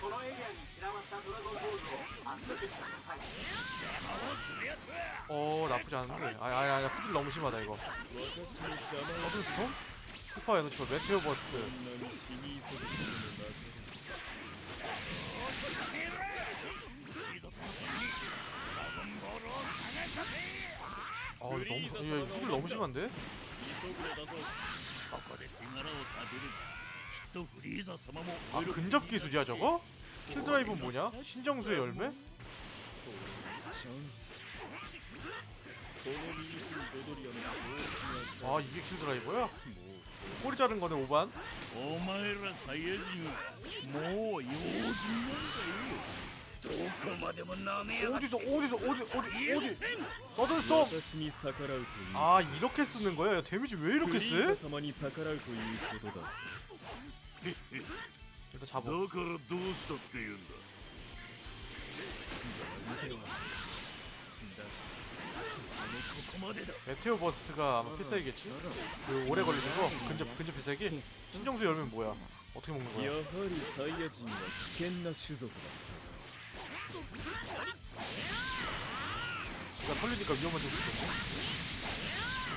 このエリアに散らばったドラゴンボールを集めてきてください邪魔をするやつは 어 나쁘지 않은데 아니 아니 아니 후질 너무 심하다 이거 슈퍼 에너지볼 메테오 버스 아 이거 너무 얘 훅을 너무 심한데? 아 근접 기술이야 저거? kill drive 뭐냐? 신정수의 열매? 아 이게 kill driver야? れるもう 꼬리 자른 거네 5반? お前らサイヤ人はもう用心なんだよどこまでも舐めやがって 어디서 어디서 어디 어디 許 어디 せん 서든 스톰! 私に逆らうという 아 이렇게 쓰는 거야? 야 데미지 왜 フ 이렇게 リー 세? ザ様に逆らうということだ 일단 잡아 だからどうしたって言うんだではだそこまでだ 메테오 버스트가 아마 필살기겠지? 그 오래 걸리는 거? 근접 근접 필살기? 신정수 열매는 뭐야? 어떻게 먹는 や 거야? はりサイヤ人は危険な種族だ 지가 털리니까 위험한 줄 있었네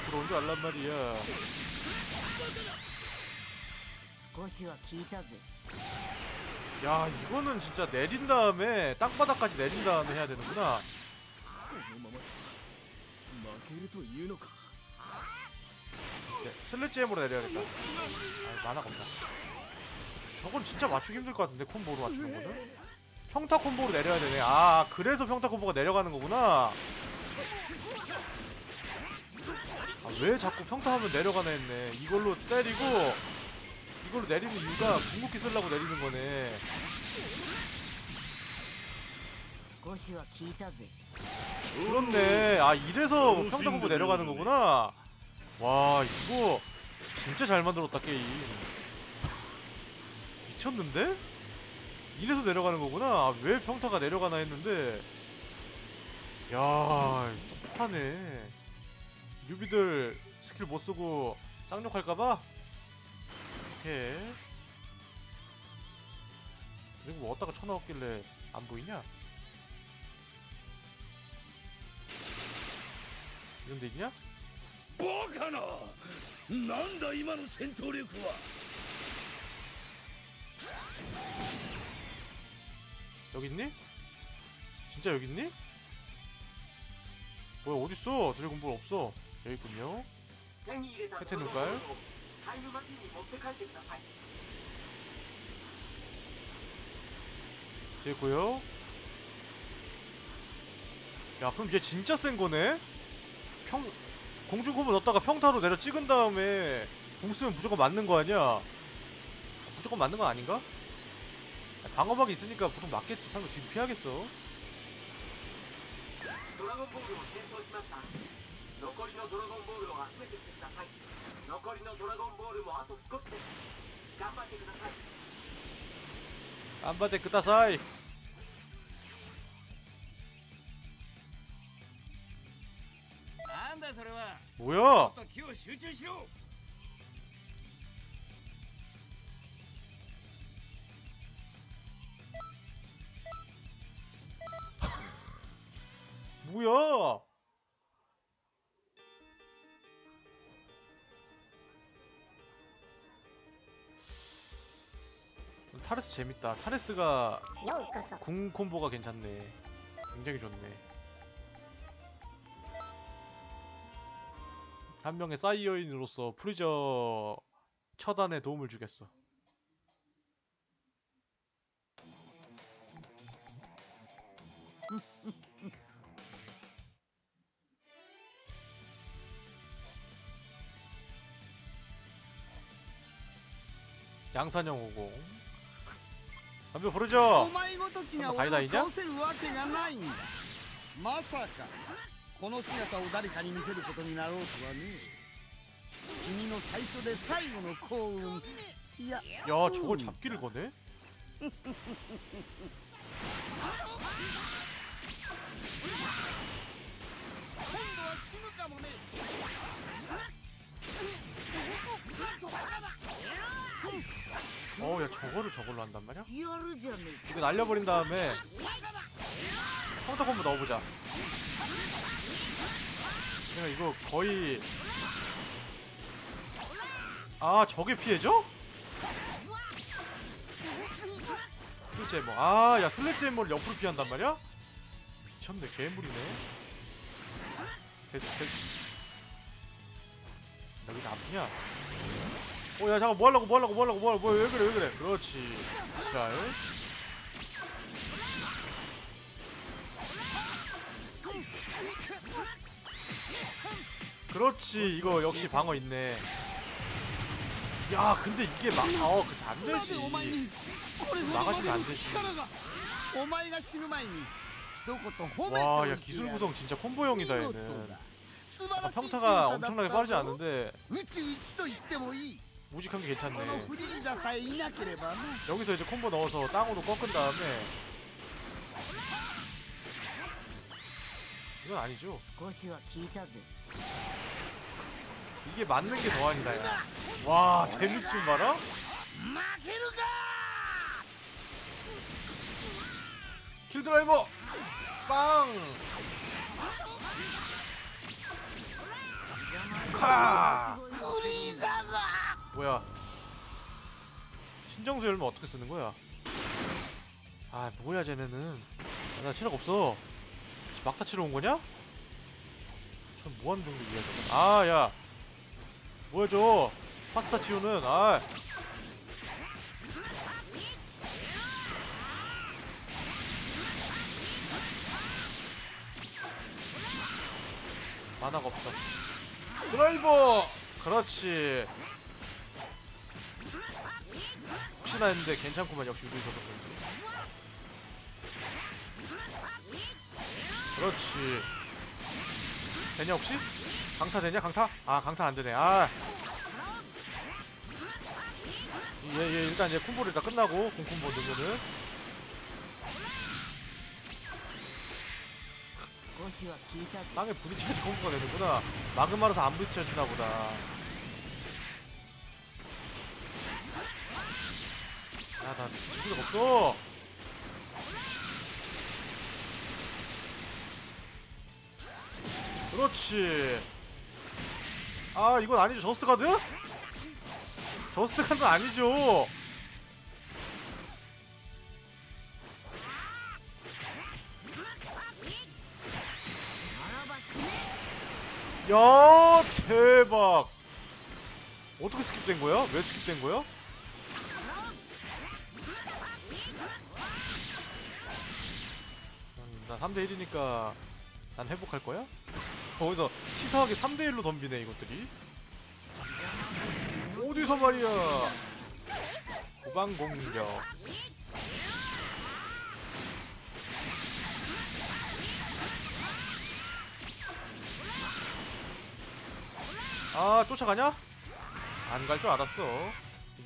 들어온 줄 알란 말이야 少しは聞いたぜ 야 이거는 진짜 내린 다음에 땅바닥까지 내린 다음에 해야 되는구나 네, 슬래지엠으로 내려야겠다 아 만화가 없다 저건 진짜 맞추기 힘들 것 같은데 콤보로 맞추는 거는 평타 콤보로 내려야 되네 아 그래서 평타 콤보가 내려가는 거구나 아 왜 자꾸 평타 하면 내려가나 했네 이걸로 때리고 이걸로 내리는 이유가 궁극기 쓰려고 내리는 거네 少しは聞いたぜ 그렇네. 아 이래서 평타 콤보 내려가는 거구나. 와 이거 진짜 잘 만들었다 게임. 미쳤는데? 이래서 내려가는 거구나. 아, 왜 평타가 내려가나 했는데. 야 똑똑하네. 뉴비들 스킬 못 쓰고 쌍욕할까봐? 오케이. 그리고 뭐 어디다가 쳐넣었길래 안 보이냐? 이런 얘기야? 뭐하나? 난다 이만한 센터리구와 여기 있니? 진짜 여기 있니? 뭐야 어디 있어? 드래곤볼 없어. 여기 있군요. 해체 눈깔. 됐고요. 야 그럼 이제 진짜 센 거네? 평 공중콤보 넣었다가 평타로 내려 찍은 다음에 공 쓰면 무조건 맞는 거 아니야? 무조건 맞는 거 아닌가? 아, 방어막이 있으니까 보통 맞겠지. 상대 지금 피하겠어. 안바데 끄다사이. 뭐야? 뭐야? 타레스 재밌다. 타레스가 궁 콤보가 괜찮네. 굉장히 좋네. 한 명의 사이어인으로서 프리저 처단에 도움을 주겠어. 양산형 오고 담배 부르죠. 어, 다이다이냐? そんな俺を怠惰いんじゃ倒せるわけがないんだまさかこの姿を誰かに見せることになろうとはね君の最初で最後の幸運いや 야 저걸 잡기를 거네? 어야 저거를 저걸로 한단 말이야? やるじゃね이거 날려버린 다음에 카운터 콤보 넣어보자 내가 이거 거의 아 저게 피해져? sledge hammer 아야 sledge hammer를 옆으로 피한단 말이야? 미쳤네 괴물이네 됐어 됐어 여기가 아프냐? 어야 잠깐 뭐하려고 뭐하려고 뭐하려고 뭐하려고 뭐, 왜 그래 왜 그래 그렇지 잘 그렇지 이거 역시 방어 있네. 야 근데 이게 막 어그 안되지. 나가시면 안되지. 와야 기술 구성 진짜 콤보형이다 얘는. 아, 평타가 엄청나게 빠르지 않은데. 무직한 게 괜찮네. 여기서 이제 콤보 넣어서 땅으로 꺾은 다음에. 이건 아니죠? 이게 맞는 게 더한다 야. 와 재밌 좀 봐라. 킬드라이버! 빵! 카! 뭐야? 신정수 열면 어떻게 쓰는 거야? 아 뭐야 쟤네는? 아, 나 체력 없어. 막다 치러 온 거냐? 전 뭐하는 정도 이해하자 아야. 저 파스타 치우는 아. 만화가 없어. 드라이버! 그렇지. 혹시나 했는데 괜찮구만 역시 우리 있어서 그런지 그렇지 되냐 혹시? 강타 되냐 강타? 아 강타 안되네. 아. 예, 예, 일단 이제 콤보를 다 끝나고 공콤보 넣으면은 땅에 부딪혀서 콤보가 되는구나. 마그마로서 안 부딪혀지나 보다. 야나 지수가 없어. 그렇지 아 이건 아니죠 just guard? just guard는 아니죠 야 대박 어떻게 skip된 거야? 왜 skip된 거야? 나 3대 1이니까 난 회복할 거야? 거기서 치사하게 3대 1로 덤비네 이것들이. 어디서 말이야? 후방 공격. 아 쫓아가냐? 안 갈 줄 알았어.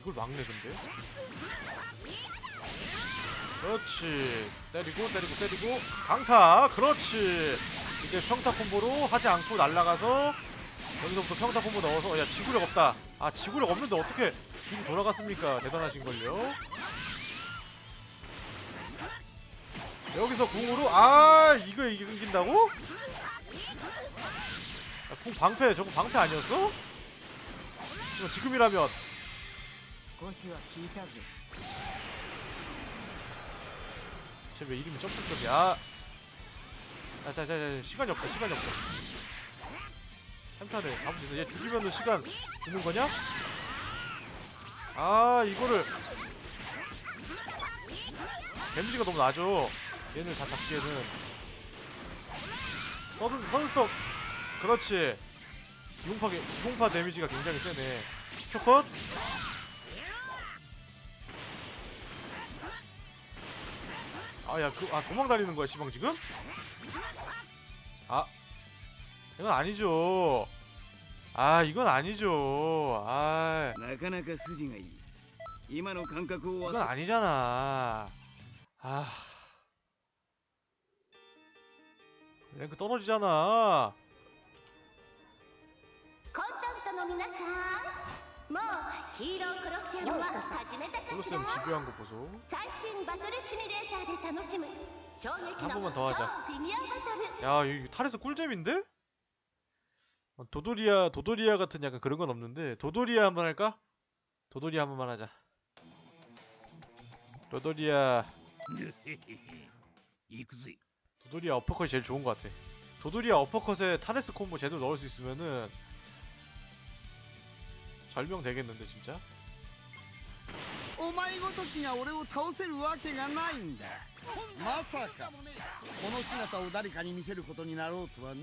이걸 막네 근데. 그렇지. 때리고 때리고 때리고 강타. 그렇지. 이제 평타 콤보로 하지 않고 날아가서 여기서부터 평타 콤보 넣어서 야 지구력 없다. 아 지구력 없는데 어떻게 뒤로 돌아갔습니까? 대단하신걸요. 여기서 궁으로 아 이거 이긴다고? 궁 방패 저거 방패 아니었어? 지금이라면. 쟤 왜 이름이 점프점이야? 아, 자, 자, 자, 시간이 없다, 시간이 없다. 한편에 잡을 수 있어. 얘 죽이면은 시간 주는 거냐? 아, 이거를. 데미지가 너무 나죠? 얘는 다 잡기에는. 서든, 서든스톱. 그렇지. 기공파, 기공파 데미지가 굉장히 세네. 초컷? 아, 야, 그, 아, 도망 다니는 거야, 시방 지금? 아 이건 아니죠. 아 이건 아니죠. 아. 이건 아니잖아. 아. 랭크 떨어지잖아. 콜로스는 집요한 거 보소. 最新バトルシミュレーターで楽しむ衝撃 한 の 번만 超 더 하자. フィギュアバトル 야, 이 탈에서 꿀잼인데? 어, 도도리아, 도도리아 같은 약간 그런 건 없는데 도도리아 한번 할까? 도도리아 한 번만 하자. 도도리아, 行くぜ 도도리아 어퍼컷이 제일 좋은 것 같아. 도도리아 어퍼컷에 타레스 콤보 제대로 넣을 수 있으면은 절명 되겠는데 진짜? お前ごときが俺を倒せるわけがないんだ まさかこの姿を誰かに見せることになろうとはね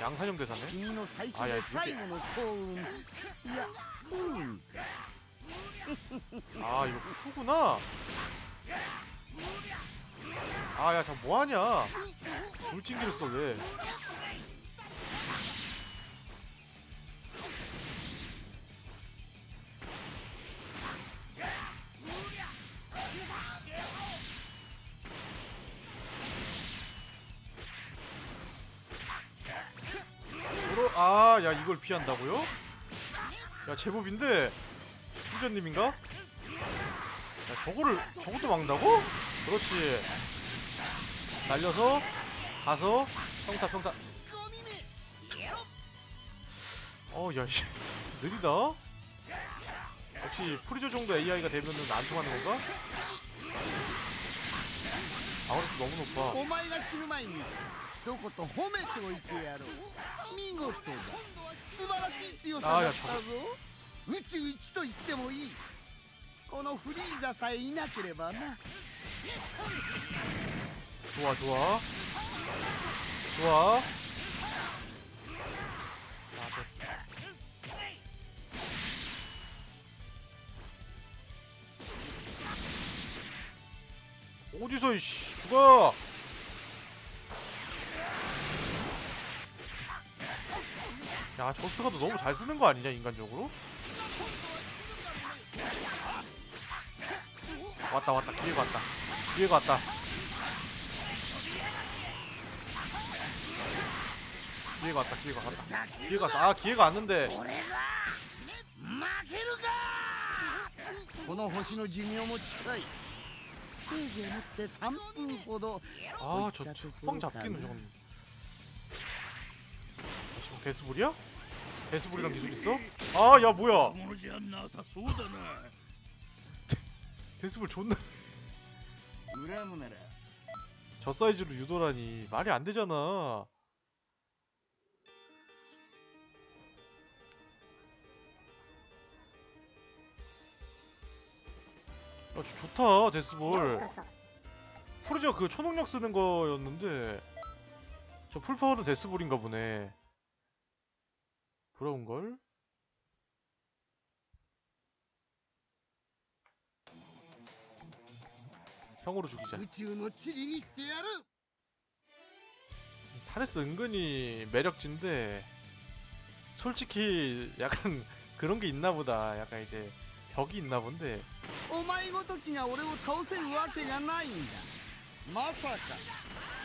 양산형 대사네. 君の最初あいやで最後の幸運いや運 아 이거 푸구나. 아야 저 뭐하냐? 돌진기를 써 왜? 아, 야, 이걸 피한다고요? 야, 제법인데. 후전님인가? 야, 저거를, 저것도 막는다고? 그렇지. 날려서, 가서, 평타, 평타. 어, 야, 씨. 느리다. 역시 프리저 정도 AI가 되면은 안 통하는 건가? 아무래도 너무 높아. 一言褒めておいてやろう見事だ素晴らしい強さだったぞ宇宙一と言ってもいいこのフリーザさえいなければな 좋아 좋아 좋아 맞아 어디서 이씨 죽어 야 저스트가도 너무 잘 쓰는 거 아니냐 인간적으로 왔다 왔다 기회가 왔다 기회가 왔다 기회가 왔다 기회가 왔다 기회가 왔어 아 기회가 왔는데 この星の寿命も近いせいぜいもって3分ほど 아저 후방 잡기는 저건 아, 지금 데스볼이야? 배수불이랑 기술 있어? 아, 야, 뭐야. 배수불 존나. 저 사이즈로 유도라니. 말이 안 되잖아. 아, 좋다, death ball. 프리저가 그 초능력 쓰는 거였는데 저 풀파워도 데스볼인가 보네. 부러운걸? 형으로 죽이자 宇宙の塵にしてやる 타레스 은근히 매력진데 솔직히 약간 그런 게 있나 보다 약간 이제 벽이 있나 본데 お前ごときが俺を倒せるわけがないんだまさか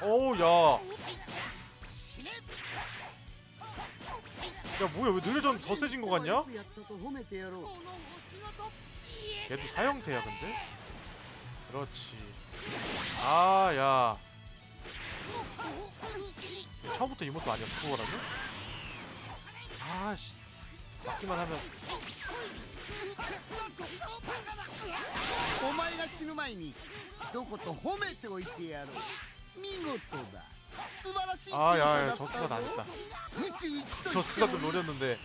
어우 야. 야 뭐야 왜 느려전 더 세진 거 같냐? よくやったと褒めてやろう 얘도 사형태야 근데? 그렇지 아야 처음부터 이모트 아니야 그거라면? 아씨 맞기만 하면 お前が死ぬ前に一言褒めておいてやろう 아, 야, 야, 저투가 낫다. 저투가도 노렸는데.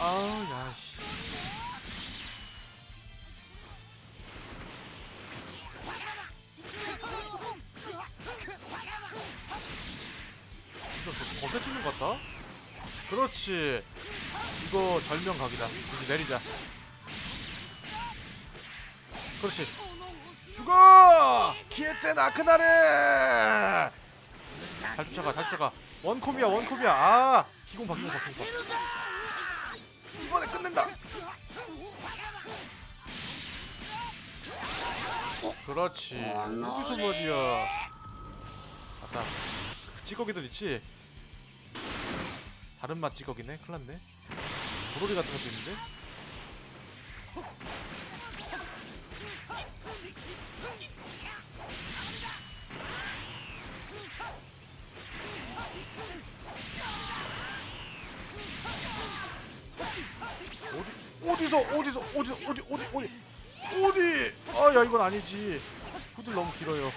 아, 야, 씨. 이거 저 거세 주는 것 같다? 그렇지. 이거 절명각이다. 이제 내리자. 그렇지. 죽어! 키에테 나크나레! 잘 쫓아가 잘 쫓아가. 원콤이야 원콤이야. 아 기공 봐 기공 봐 기공 봐. 이번에 끝낸다. 그렇지. 여기서 말이야. 맞다 그 찌꺼기들 있지? 다른 맛 찌꺼기네? 큰일 났네. 도로리 같은 것도 있는데 어디 어디서 어디서 어디 어디 어디? 어디? 어디 아야 이건 아니지. 후들 너무 길어요.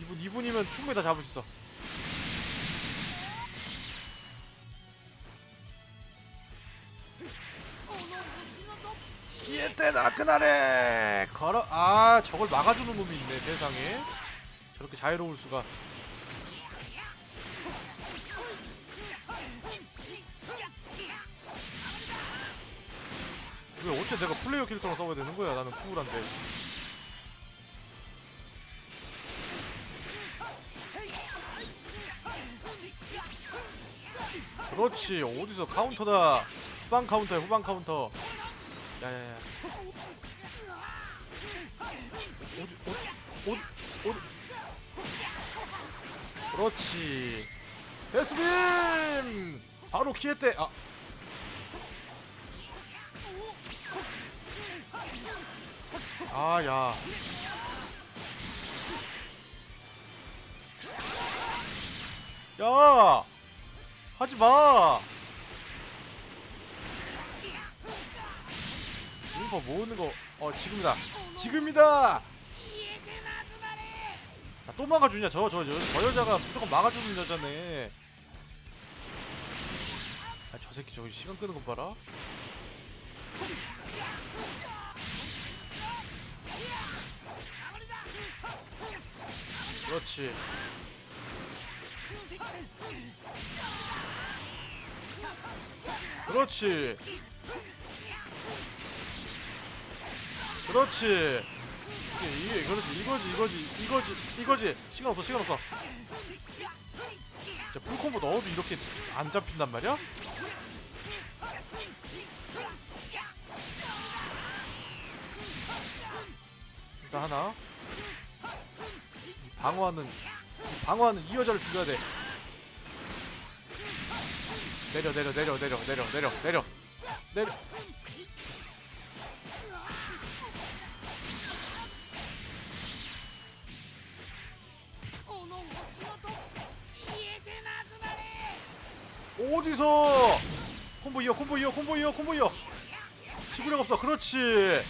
2분 2분이면 충분히 다 잡을 수 있어. 키에테 나크나레 걸어 아 저걸 막아주는 놈이 있네 세상에. 저렇게 자유로울 수가 왜 어째 내가 플레이어 캐릭터로 써야 되는 거야? 나는 쿨한데. 그렇지. 어디서 카운터다. 후방 카운터야 후방 카운터. 야야야. 어디 어디 어디 어디 그렇지. death beam 바로 키에테 아 아 야 야 하지마 인파 모으는 거, 어, 지금이다. 지금이다! 아, 또 막아주냐, 저, 저, 저, 저 여자가 무조건 막아주는 여자네. 아, 저 새끼 저기 시간 끄는 거 봐라. 그렇지. 그렇지. 그렇지. 이게, 이게 그렇지. 이거지, 이거지, 이거지, 이거지. 시간 없어, 시간 없어. 진짜 풀콤보 넣어도 이렇게 안 잡힌단 말이야? 일단 하나. 방어하는 방어하는 이 여자를 죽여야 돼. 내려 내려 내려 내려 내려 내려 내려. 내려. 어디서? 콤보 이어 콤보 이어 콤보 이어 콤보 이어. 지구력 없어. 그렇지.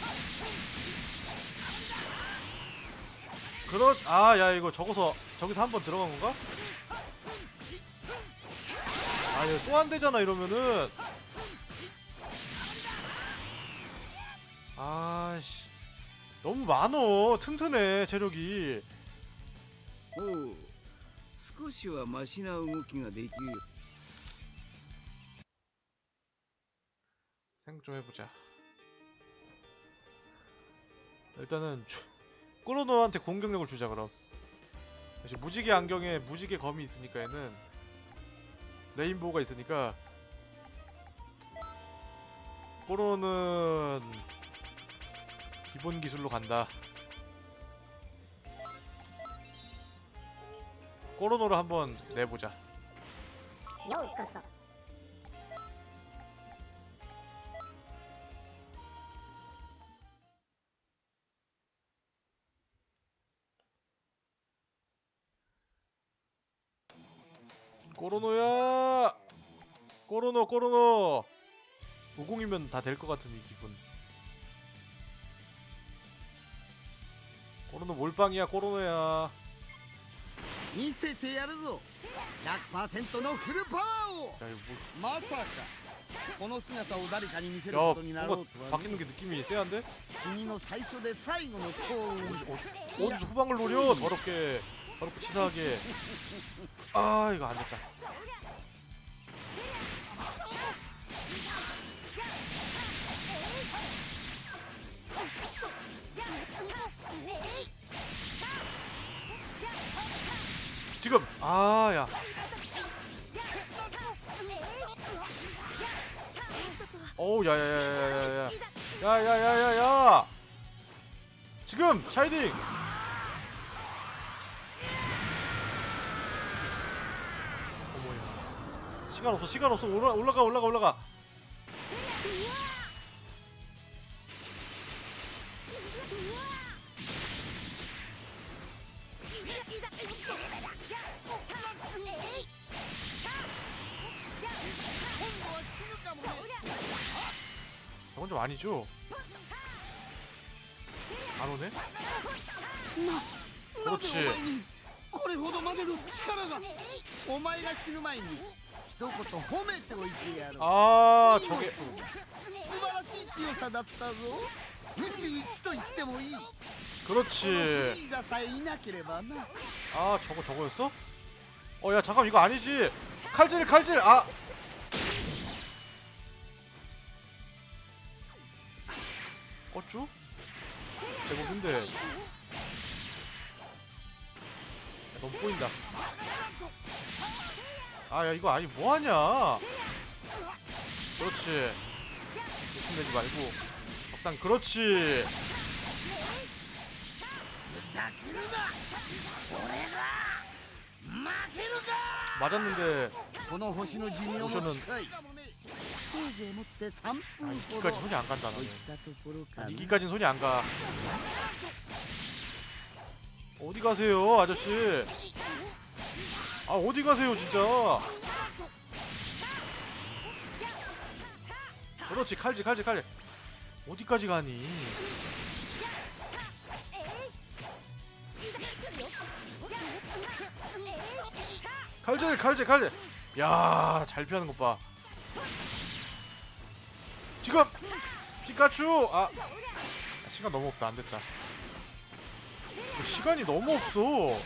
그렇 아야 이거 저거서 저기서 한 번 들어간 건가? 아 이거 또 안 되잖아 이러면은 아씨 너무 많어 튼튼해 체력이 おう少しはマシな動きができるよ 생각 좀 해보자 일단은 주- 꼬로노한테 공격력을 주자 그럼. 역시 무지개 안경에 무지개 검이 있으니까 얘는 레인보우가 있으니까 꼬로노는 기본 기술로 간다. 꼬로노를 한번 내보자. 여우 껐어 꼬로노야 꼬로노 꼬로노 50이면 다 될 것 같은 이 기분 꼬로노 몰빵이야 꼬로노야 見せてやるぞ100%のフルパワーを 야 이거 まさかこの姿を誰かに見せる 뭐, こ 야 とになろ 뭔가 うとは 바뀌는 게 느낌이 세한데? 君の最初で最後の幸運 어디서 후방을 노려 더럽게 더럽고 치사하게 아 이거 안 됐다. 지금 아 야. 어우 야야야야야야. 야야야야야. 지금 샤이딩 시간 없어 시간 없어 올라, 올라가 올라가 올라가 저건 좀 아니죠? 안 오네? なぜ 그렇지 お前にこれほどまでの力がお前が死ぬ前に 一言褒めておいてやろう 아 저게 素晴らしい強さだったぞ宇宙一と言ってもいいこのフ 그렇지 リーザさえいなければな 아 저거 저거였어? 어 야 잠깐 이거 아니지 칼질 칼질 아 어쭈? 제법인데 야, 너무 보인다 아 야 이거 아니 뭐하냐? 그렇지. 힘내지 말고. 적당 그렇지. 맞았는데. 오션은 아 이기까지 손이 안 간다 나는 이기까진 손이 안가. 어디 가세요 아저씨? 아, 어디 가세요, 진짜? 그렇지, 칼질, 칼질, 칼질. 어디까지 가니? 칼질, 칼질, 칼질. 야, 잘 피하는 것 봐. 지금 피카츄! 아, 시간 너무 없다. 안 됐다. 시간이 너무 없어.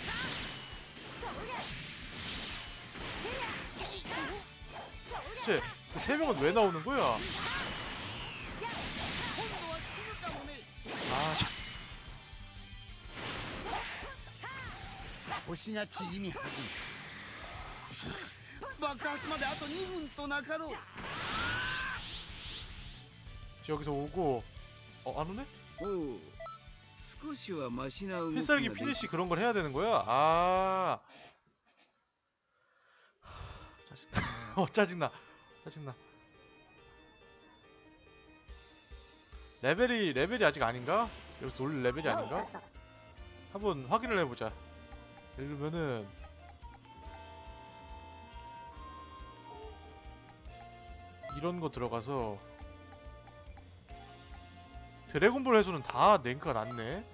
대체 그 세 명은 왜 나오는 거야? 아, 참. 星が縮み始め爆発まであと2分となかろう 여기서 오고 어, 안 오네? おう少しはマシな動きが 필살기 でき 피니시 그런 걸 해야 되는 거야? 아. 하, 짜증나. 어, 짜증나. 짜증나. 레벨이 레벨이 아직 아닌가? 여기서 올 레벨이 어, 아닌가? 한번 확인을 해보자. 예를 들면은 이런 거 들어가서 드래곤볼 횟수는 다 랭크가 낮네.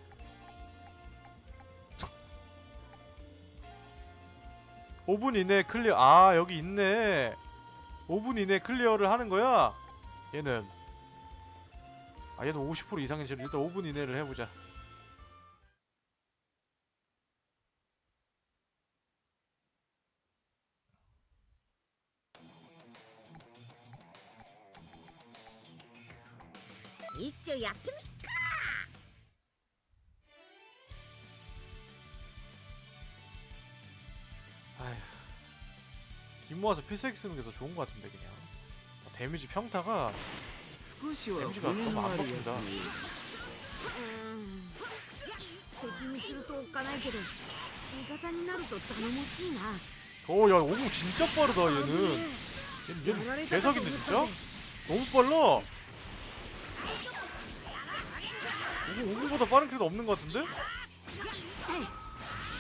오분 이내 clear. 아 여기 있네. 5분 이내 clear를 하는 거야? 얘는. 아 얘도 50% 이상인 지금 일단 5분 이내를 해보자. 이쪽 약팀 아휴 뒷 모아서 필살기 쓰는 게 더 좋은 것 같은데 그냥. 데미지 평타가 데미지가 너무 안 먹힌다. 오야 어, 오공 진짜 빠르다 얘는. 얘는, 얘는 개석인데 진짜? 너무 빨라. 오공 오공보다 빠른 길도 없는 것 같은데?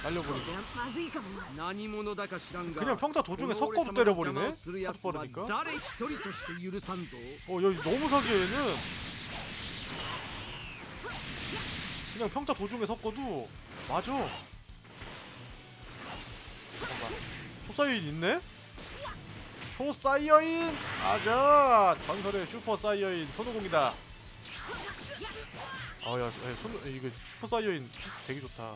날려보니까 まずいかも何者だか知らんが 그냥 평타 こ 도중에 の俺 석고도 様の邪魔 때려버리네? をする奴 하도 は 빠르니까 誰一人として許さんぞ 어 여기 너무 사기야 얘는 그냥 평타 도중에 섞어도 맞아 잠깐만 초사이어인 있네? 초사이어인 맞아 전설의 슈퍼 사이어인 손오공이다 아야 손 이거 슈퍼 사이어인 되게 좋다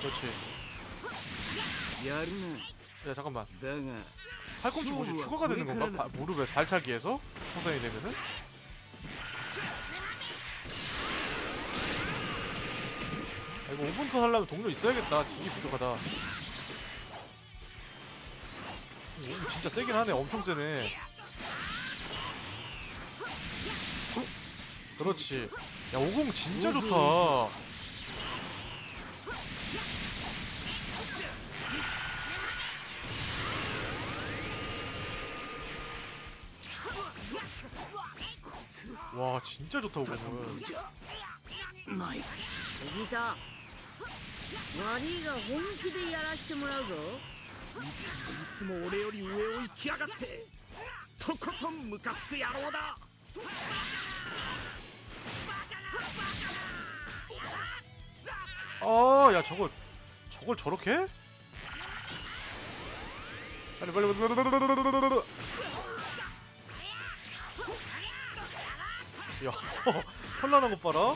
그렇지. 야 잠깐만. 팔꿈치 뭐지 추가가 되는 건가? 바, 무릎에 발차기에서 손상이 되면은? 아, 이거 5분 컷 하려면 동료 있어야겠다. 진이 부족하다. 오, 진짜 세긴 하네. 엄청 세네. 어? 그렇지. 야, 오공 진짜 좋다. 와 진짜 좋다 50은 じゃない藤田悪いが本気でやらしてもらうぞいつも俺より上を行きやがってとことんムカつく野郎だ 아, 야 저거 저걸 저렇게? 해? 빨리 빨리 빨리 빨리 빨리 빨리 빨리 빨리 야 어, 현란한 것 봐라.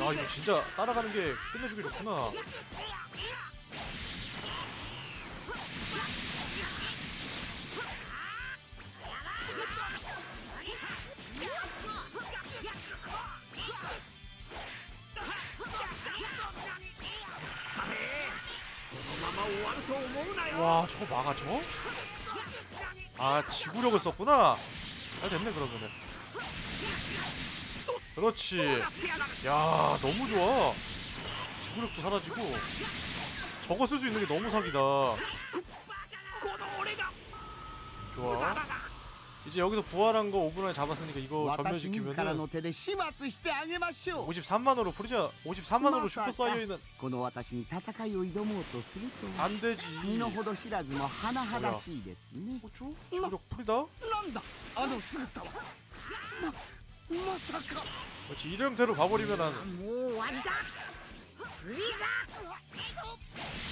야 이거 진짜 따라가는 게 끝내주기 좋구나. 와 저거 막아 저아 지구력을 썼구나. 잘 됐네 그러면은. 그렇지. 야 너무 좋아. 지구력도 사라지고. 저거 쓸 수 있는 게 너무 사기다. 좋아. 이제 여기서 부활한 거 5분 안에 잡았으니까 이거 전멸시키면 53만으로 프리자 53만으로 슈퍼 쌓여있는 안되지 고추? 충격 풀이다? 그렇지 이름대로 봐버리면 안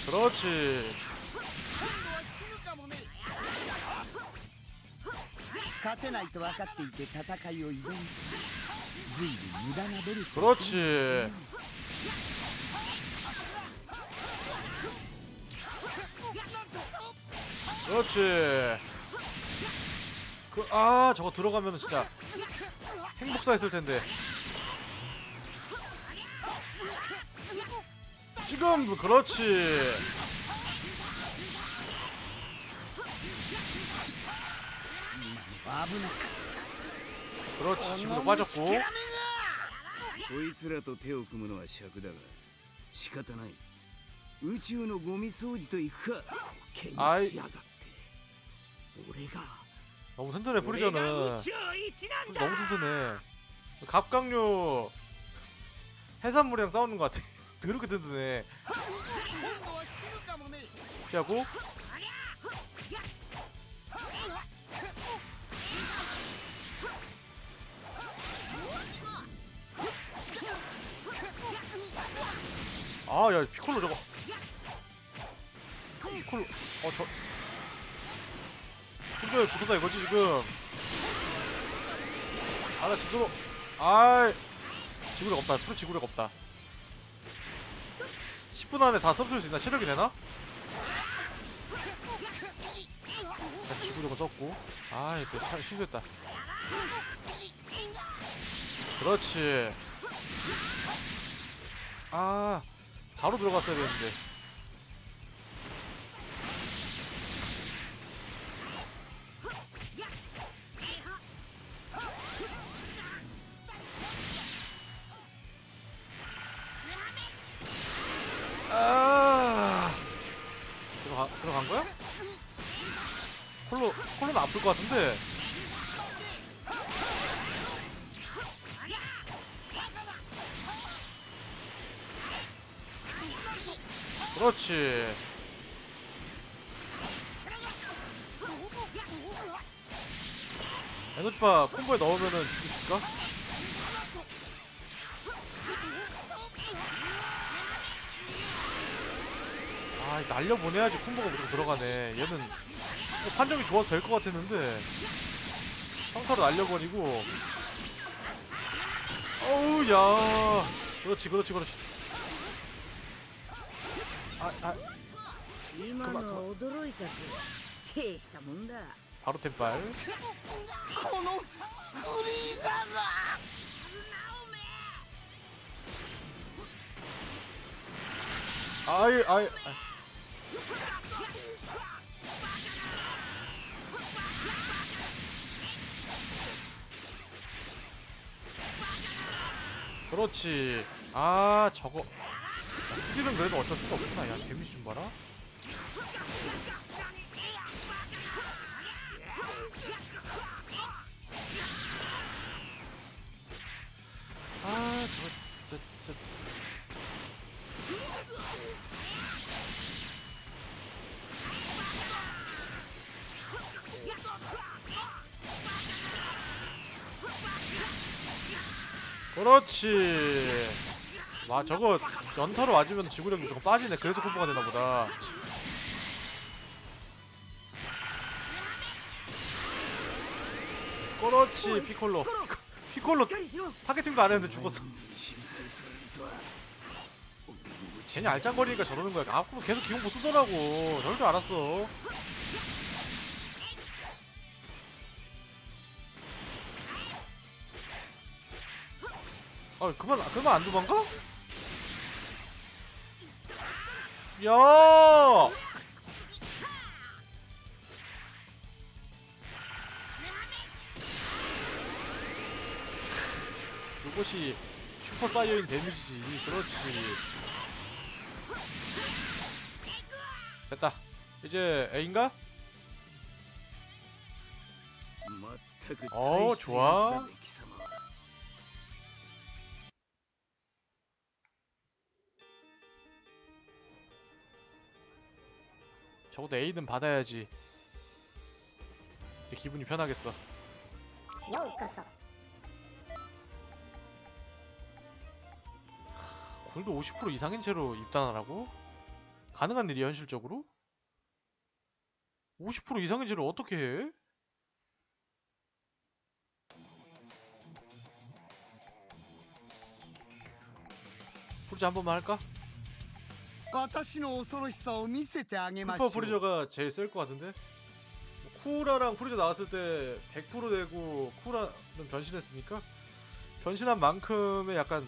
그렇지 勝てないと分かっていて戦いを挑むと随分無駄な努力を 그렇지. 그렇지. 그, 아, 저거 들어가면 진짜 행복사 했을 텐데. 지금, 그렇지. 그렇지 지구로 빠졌고 ここいつらと手を組むのは尺だが仕方ない宇宙のゴミ掃除といくかけにあいしやがって俺が 너무 튼튼해 俺が 프리저는 宇宙一なんだ 너무 튼튼해 갑각류 해산물이랑 싸우는 것 같아 더럽게 튼튼해 今度は死ぬかもね 피하고 아 야 피콜로 저거. 피콜로. 어 저. 손조에 붙었다 이거지 지금. 아나 지도로. 아이. 지구력 없다. 프로 지구력 없다. 10분 안에 다 섭쓸 수 있나? 체력이 되나? 자, 지구력은 썼고. 아이 그 차- 실수했다. 그렇지. 아 바로 들어갔어야 되는데. 아. 들어가 들어간 거야? 콜로 콜로는 아플 것 같은데 그렇지. 에너지파 콤보에 넣으면은 죽일 수 있을까? 아 날려보내야지 콤보가 무조건 들어가네. 얘는 뭐 판정이 좋아도 될 것 같았는데. 평타로 날려버리고. 어우 야. 그렇지 그렇지 그렇지 今のは驚いたぜ大したもんだ 바로 템빨 このフリーザが 아이 아이 아. 그렇지 아 저거 스킬은 그래도 어쩔 수가 없구나. 야 데미지 좀 봐라. 아 저거 저, 저, 그렇지. 와 저거 연타로 맞으면 지구력 무조건 빠지네. 그래서 콤보가 되나보다. 그렇지 피콜로. 피콜로 타겟팅도 안했는데 죽었어. 괜히 알짱거리니까 저러는 거야. 아, 앞으로 계속 기운 못 쓰더라고. 저럴 줄 알았어. 아 그만 그만 안 도망가? 야! 이것이 슈퍼 사이어인 데미지지. 그렇지. 됐다. 이제 A인가? 어, 좋아. 적어도 A는 받아야지 기분이 편하겠어 여우꺼서 굴도 50% 이상인 채로 입단하라고? 가능한 일이 현실적으로? 50% 이상인 채로 어떻게 해? 프리저 한 번만 할까? 私の恐ろしさを見せてあげましょ 슈퍼 う 프리저가 제일 셀 것 같은데? 쿠라랑 프리저 나왔을 때 100% 되고 쿠라는 변신했으니까 변신한 만큼의 약간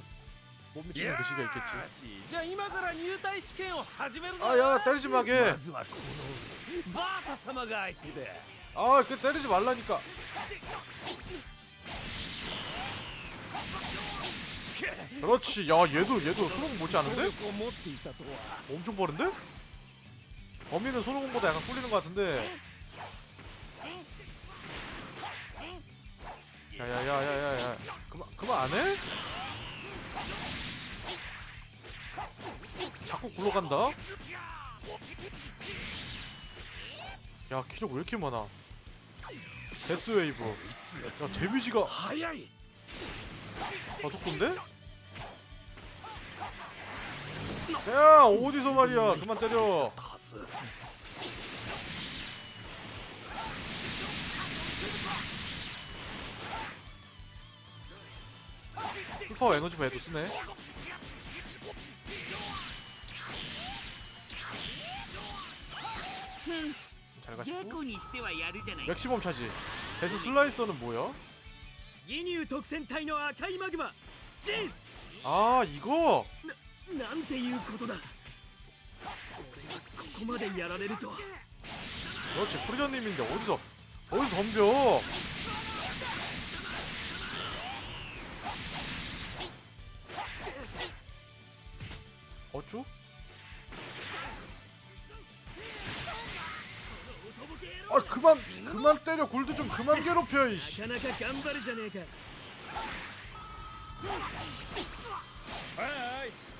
못 미치는 그 시기가 있겠지 じゃあ今から入隊試験を始めるぞ 아 야 때리지 마게 まずはこのバータ様が相手だ 아, 그 때리지 말라니까. 그렇지. 야, 얘도 얘도 소로군 못지 않은데? 엄청 빠른데? 범인은 소로군보다 약간 쏠리는 것 같은데. 야야야야야야. 그만 그만 안 해? 자꾸 굴러간다. 야 키력 왜 이렇게 많아? 데스웨이브. 야 데뷔지가 가속도인데? 야 어디서 말이야? 그만 때려. full power 에너지 배도 쓰네. 맥시멈 차지. death slicer는 뭐야? 아 이거? なんていうことだここまでやられるとは 그렇지 프리저님인데 어디서 어디서 덤벼 어쭈? 아 그만 그만 때려 굴도 좀 그만 괴롭혀 な 이씨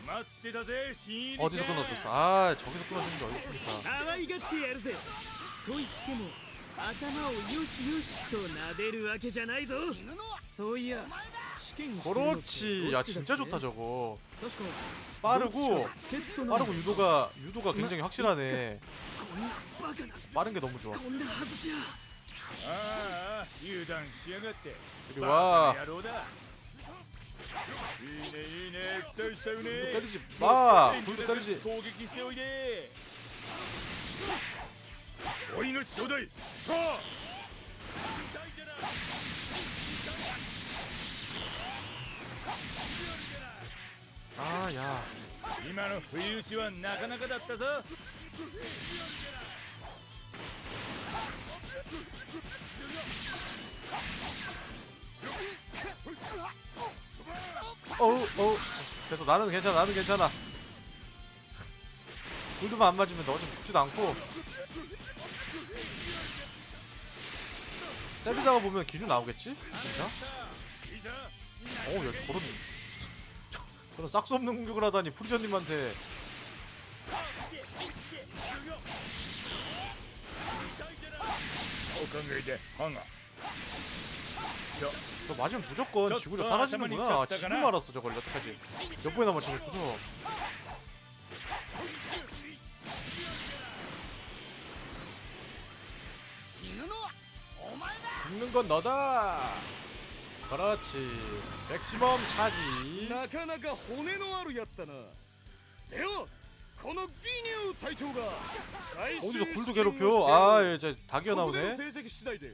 かなか頑張るじゃねえかはい待ってたぜ新入り 어디서 끊었었어 아 저기서 끊어지는 게 어딨습니까 可愛がってやるぜと言っても頭をよしよしと撫でるわけじゃないぞそういや試験してるのって 그렇지 ど 야 っちだっ 진짜 け 좋다 저거 確か 빠르고 助っ人なんだ 빠르고 유도가 유도가 굉장히 확실하네 こんなバカな 빠른 게 너무 좋아 こんなはずじゃああ油断しやがって 이리 バ 와 カな野郎だ いいねいいね。期待したよね。二人じバー二人じ攻撃しておいで。おいの正代。さあ。ああや今の不意打ちはなかなかだったぞ。 어우 어우. 그래서 나는 괜찮아 나는 괜찮아. 골드만 안 맞으면 너 어차피 죽지도 않고. 때리다가 보면 기류 나오겠지? 진짜? 어우 야 저런 저런 싹수 없는 공격을 하다니 프리저님한테. 어, 저 맞으면 무조건 저- 지구력 저 사라지는구나 아, 아주머니 지금 쳤다가나? 알았어 저걸 여태까지 몇 번이나 맞춰놓고서 죽는 건 너다 그렇지 맥시멈 차지 なかなか骨のあるやつだなではこのギニュー隊長が最終 어디서 試 굴도 験を 괴롭혀 して 아 예, 저 닭이어 ここでの 나오네 成績次第で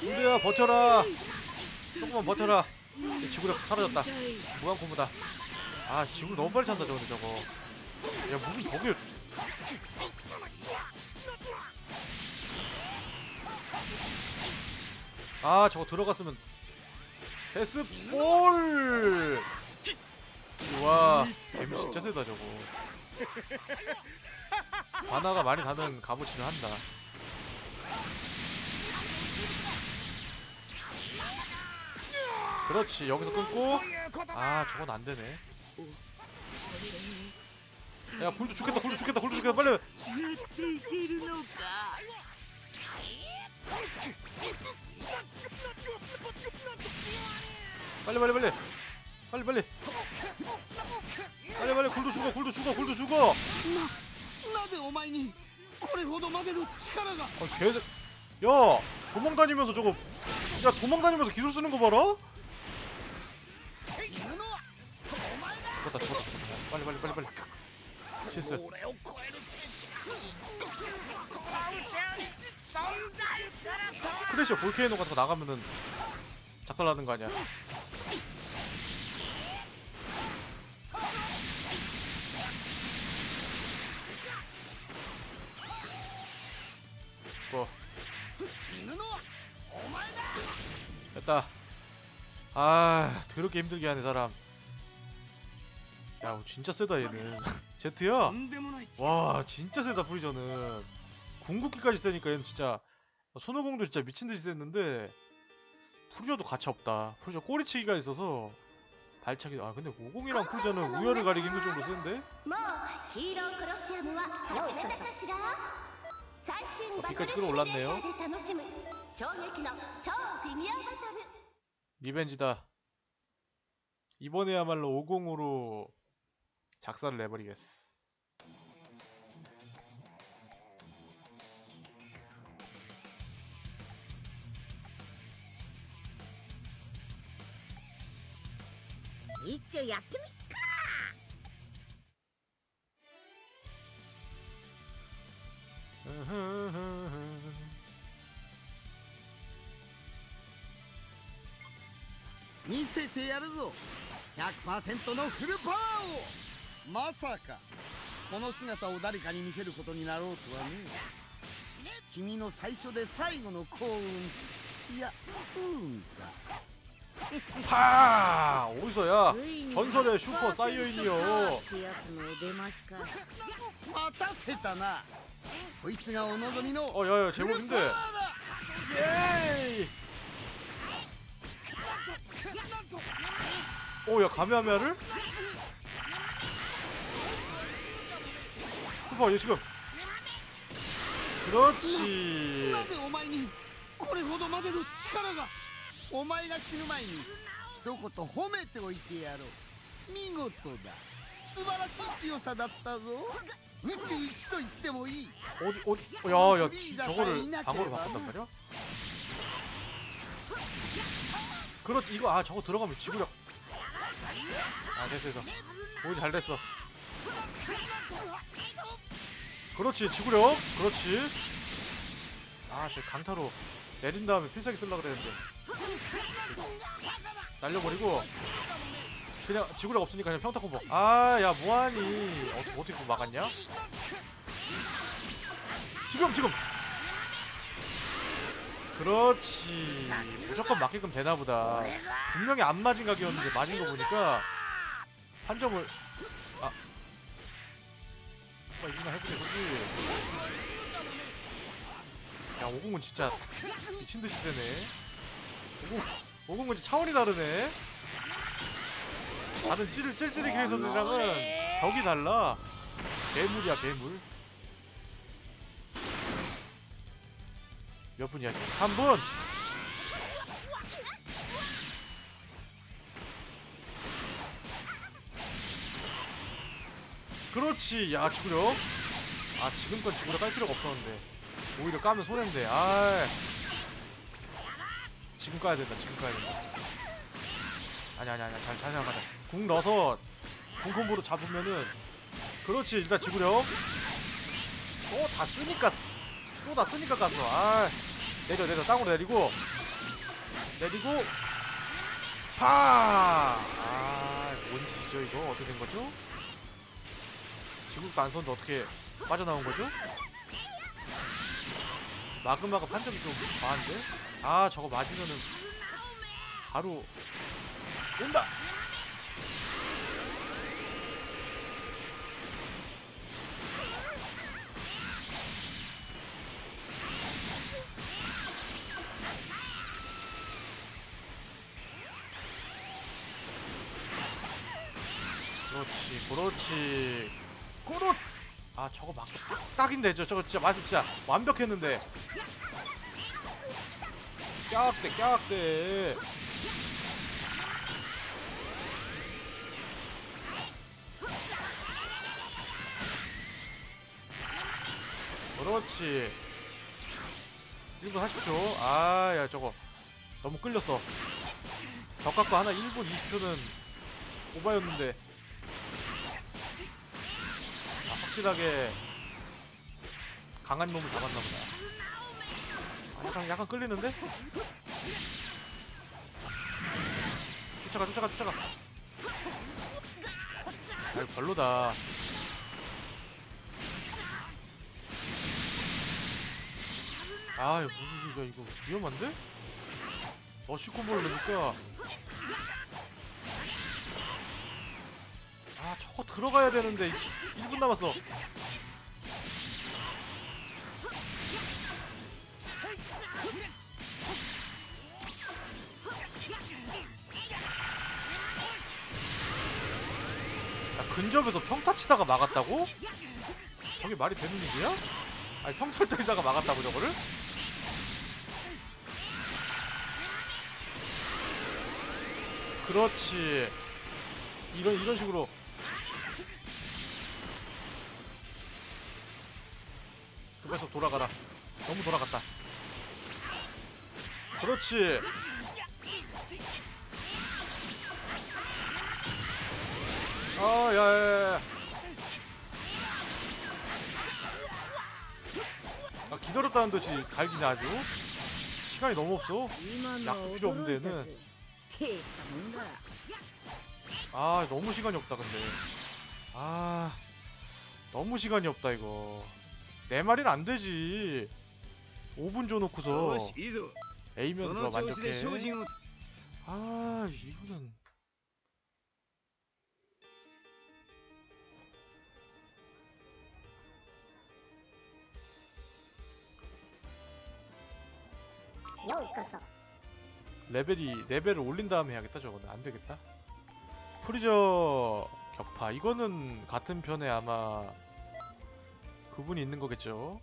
굴리야 버텨라. 조금만 버텨라. 지구력 사라졌다. 무한 고무다. 아 지구 너무 빨리 찬다 저거 저거. 야 무슨 저게 아 저거 들어갔으면 데스 볼! 와 데미 진짜 세다 저거. 바나가 많이 가는 값어치를 한다 그렇지 여기서 끊고. 아 저건 안되네. 야 불도 죽겠다 불도 죽겠다 불도 죽겠다 빨리. 빨리 빨리 빨리. 빨리 빨리. 빨리 빨리. 굴도 죽어 굴도 죽어 굴도 죽어. 아, 개새. 야, 도망 다니면서 저거. 야, 도망 다니면서 기술 쓰는 거 봐라. 죽었다, 죽었다, 죽었다. 빨리, 빨리, 빨리, 빨리. 실수. 크래쉬 볼케이노 같은 거 나가면은 작살나는 거 아니야? 죽어 됐다. 아 더럽게 힘들게 하네 사람. 야 뭐 진짜 세다 얘는. 제트야? 와 진짜 세다 프리저는. 궁극기까지 세니까 얘는 진짜. 손오공도 진짜 미친듯이 셌는데 프리저도 가차 없다. 프리저 꼬리치기가 있어서 발차기 아 근데 오공이랑 프리저는 우열을 가리기 힘들 정도로 센데 어디까지 끌어올랐네요. revenge다. 이번에야말로 오공으로 작살을 내버리겠어. 이쪽 약점이 見せてやるぞ100%のフルパワーをまさかこの姿を誰かに見せることになろうとはね君の最初で最後の幸運いや不運か 파 어디서야 ついに 전설의 슈퍼 100%パ 사이어인이요 ワーってや つのお出ましか待たせたなこいつがお望みの 어 야야 フル 제목인데 パワーだ 예이 오야 가메하메하를? 슈퍼 얘 지금 그렇지 なぜお前にこれほどまでの力がお前が死ぬ前に一言褒めておいてやろう見事だ素晴らしい強さだったぞ 宇宙一と言ってもいい 어디 어디 야야 저거를 방어로 바꾼단 말이야? 그렇지 이거 아 저거 들어가면 지구력 아 됐어 됐어 오이 잘 됐어 그렇지 지구력 그렇지 아저 강타로 내린 다음에 필살기 쓰려고 그랬는데 날려버리고 그냥 지구력 없으니까 그냥 평타 콤보. 아야 뭐하니 어, 어떻게 그거 막았냐? 지금 지금. 그렇지. 무조건 맞게끔 되나보다. 분명히 안 맞은 각이었는데 맞은 거 보니까 한 점을 아. 뭐 이기나 해보자 그지. 야 오공은 진짜 미친듯이 되네. 오공 오공은 차원이 다르네 다른 찌를 찔찔이 기회선들이랑은 벽이 달라. 괴물이야 괴물. 몇 분이야 지금? 3분. 그렇지. 야 지구력 아 지금껏 지구력 깔 필요가 없었는데. 오히려 까면 손해인데. 아. 지금 까야 된다 지금 까야 된다. 아니 아니 아니 잘, 잘 생각하자 궁 넣어서 궁콤보로 잡으면은 그렇지 일단 지구력 또 다 쓰니까 또 다 쓰니까 갔어 아 내려 내려 땅으로 내리고 내리고 파 아 뭔 짓이죠 이거 어떻게 된 거죠? 지금도 안 썼는데 어떻게 빠져나온 거죠? 마그마가 판정이 좀 과한데? 아 저거 맞으면은 바로 온다! 그렇지 그렇지. 그렇 아 저거 막 딱인데 저 저거 진짜 말씀 진짜 완벽했는데. 깍대 깍대. 그렇지. 1분 40초 아 야 저거 너무 끌렸어. 적각과 하나 1분 20초는 오바였는데. 아, 확실하게 강한 몸을 잡았나 보다. 아, 약간 약간 끌리는데? 쫓아가 쫓아가 쫓아가. 아이 별로다. 아 이거 무슨 이거 이거. 위험한데? 어시 콤보를 넣으니까 아 저거 들어가야 되는데 1분 남았어 야, 근접에서 평타 치다가 막았다고? 저게 말이 되는 일이야? 아니 평타를 때리다가 막았다고 저거를? 그렇지 이런 이런 식으로 그 녀석 돌아가라. 너무 돌아갔다. 그렇지. 아 야야야 아 기다렸다는 듯이 갈기네 아주. 시간이 너무 없어. 약도 필요 없는 데는. 아 너무 시간이 없다 근데. 아 너무 시간이 없다 이거. 내 말이 안 되지. 5분 줘놓고서 A면으로 만족해. 아 이거는. 레벨이 레벨을 올린 다음에 해야겠다 저거는. 안되겠다. 프리저 격파. 이거는 같은 편에 아마 부분이 있는 거겠죠.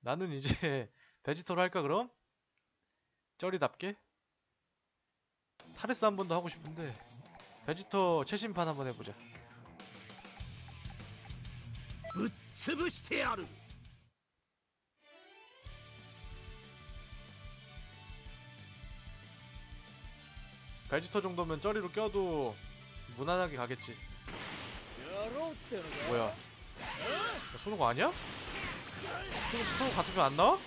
나는 이제 베지터로 할까 그럼? 쩌리답게? 타레스 한 번 더 하고 싶은데 베지터 최신판 한번 해보자. 베지터 정도면 쩌리로 껴도 무난하게 가겠지. 뭐야? 야, 손오공 아니야? 손오공 같은 편안 나와?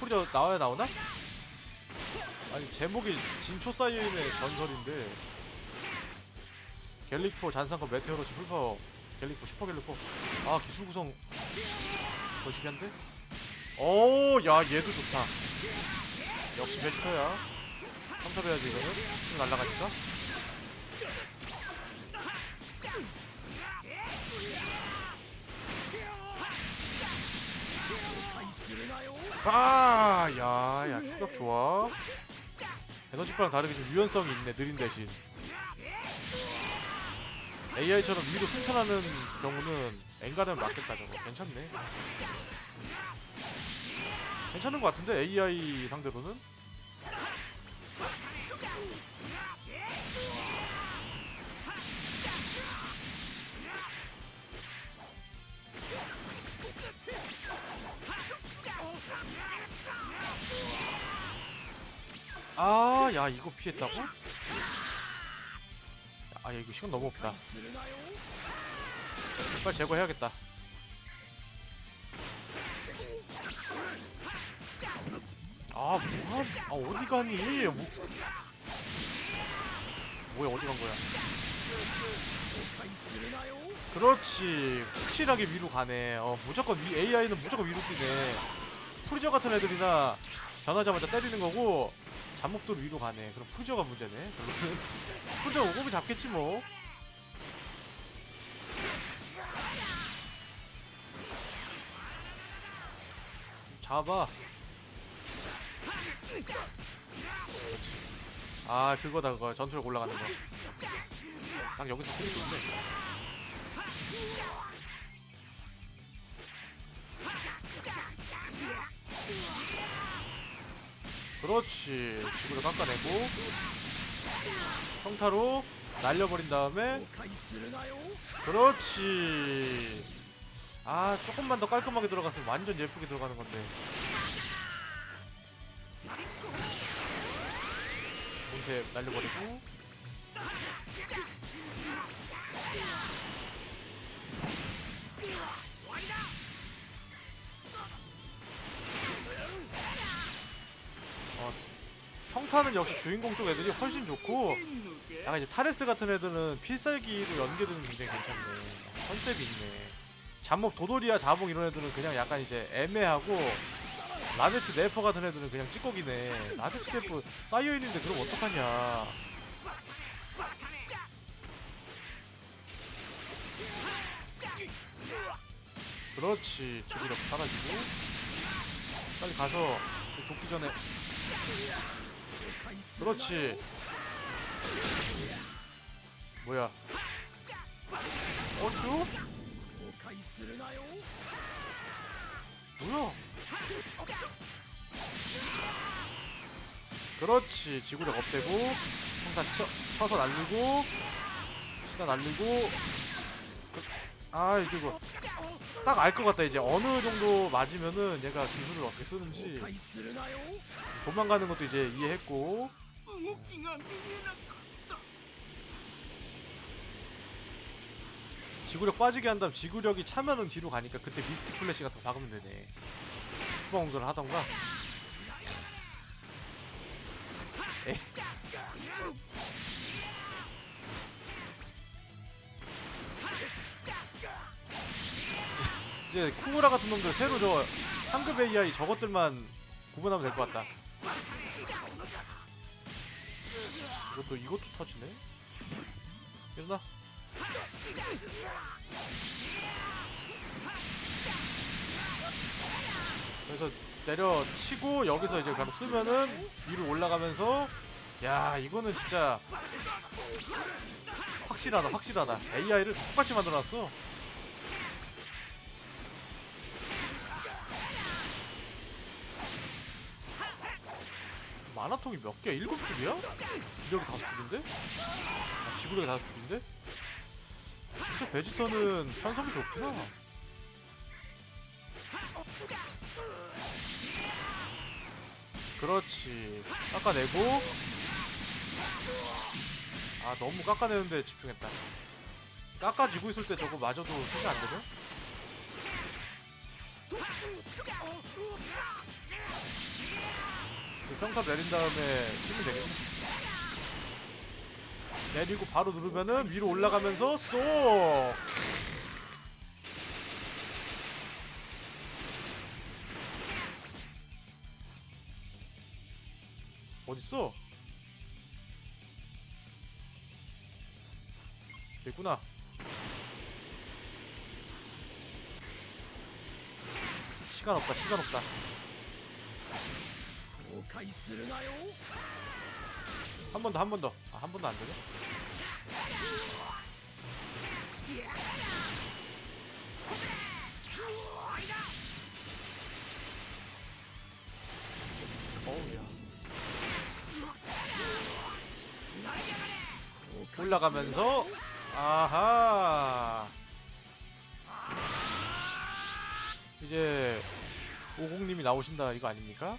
프리저 나와야 나오나? 아니 제목이 진초 사이인의 전설인데 갤릭포 잔상컵 메테오로치 풀파워 갤릭포 슈퍼 갤릭포 아 기술 구성 거시기한데? 오야 얘도 좋다 역시 베지터야 컴탑해야지 이거는 지금 날라가니까 아, 야, 야, 추격 좋아. 에너지파랑 다르게 좀 유연성이 있네, 느린 대신. AI처럼 위로 승천하는 경우는 엔간하면 맞겠다, 저거. 괜찮네. 괜찮은 것 같은데, AI 상대로는? 아, 야, 이거 피했다고? 아, 야, 이거 시간 너무 없다. 빨리 제거해야겠다. 아, 뭐야? 아, 어디 가니? 뭐... 뭐야, 어디 간 거야? 그렇지. 확실하게 위로 가네. 어, 무조건 위, AI는 무조건 위로 뛰네. 프리저 같은 애들이나 변하자마자 때리는 거고, 자봉도 위로 가네. 그럼 프리저가 문제네. 프리저 오공이 잡겠지 뭐. 잡아. 아 그거다 그거 전투력 올라가는 거. 딱 여기서 쓸 수 있네. 그렇지. 지구를 깎아내고 평타로 날려버린 다음에 그렇지. 아 조금만 더 깔끔하게 들어갔으면 완전 예쁘게 들어가는 건데 몬테 날려버리고 평타는 역시 주인공 쪽 애들이 훨씬 좋고 약간 이제 타레스 같은 애들은 필살기로 연계되는 게 굉장히 괜찮네. concept이 있네. 자봉 도도리아 자봉 이런 애들은 그냥 약간 이제 애매하고 라데츠 네퍼 같은 애들은 그냥 찌꺼기네. 라데츠 네퍼 쌓여있는데 그럼 어떡하냐. 그렇지. 지구력 사라지고. 빨리 가서 저 돕기 전에 그렇지. 뭐야? 어쭈? 뭐야? 그렇지. 지구력 없애고 평타 쳐, 쳐서 날리고 시간 날리고 그, 아 이거 딱알 것 같다 이제. 어느 정도 맞으면은 얘가 기술을 어떻게 쓰는지. 도망가는 것도 이제 이해했고 지구력 빠지게 한 다음 지구력이 차면은 뒤로 가니까 그때 미스틱 플래시 같은 거 박으면 되네. 후방 공격을 하던가. 이제 쿠무라 같은 놈들 새로 저 상급 AI 저것들만 구분하면 될 것 같다 이것도 이것도 터지네? 일어나. 그래서 내려치고 여기서 이제 바로 쓰면은 위로 올라가면서 야 이거는 진짜 확실하다 확실하다. AI를 똑같이 만들어놨어 만화통이 몇 개야? 일곱 줄이야? 기력이 다섯 줄인데? 아, 지구력이 다섯 줄인데? 진짜 베지터는 편성이 좋구나 그렇지 깎아내고 아 너무 깎아내는데 집중했다 깎아지고 있을 때 저거 마저도 생각 안 되네? 그 평타 내린 다음에 힘이 되겠네. 내리고 바로 누르면은 위로 올라가면서 쏙 어딨어? 있구나. 시간 없다 시간 없다 한 번 더 한 번 더. 아 한 번도 안 되네? 올라가면서 아하. 이제 오공님이 나오신다 이거 아닙니까?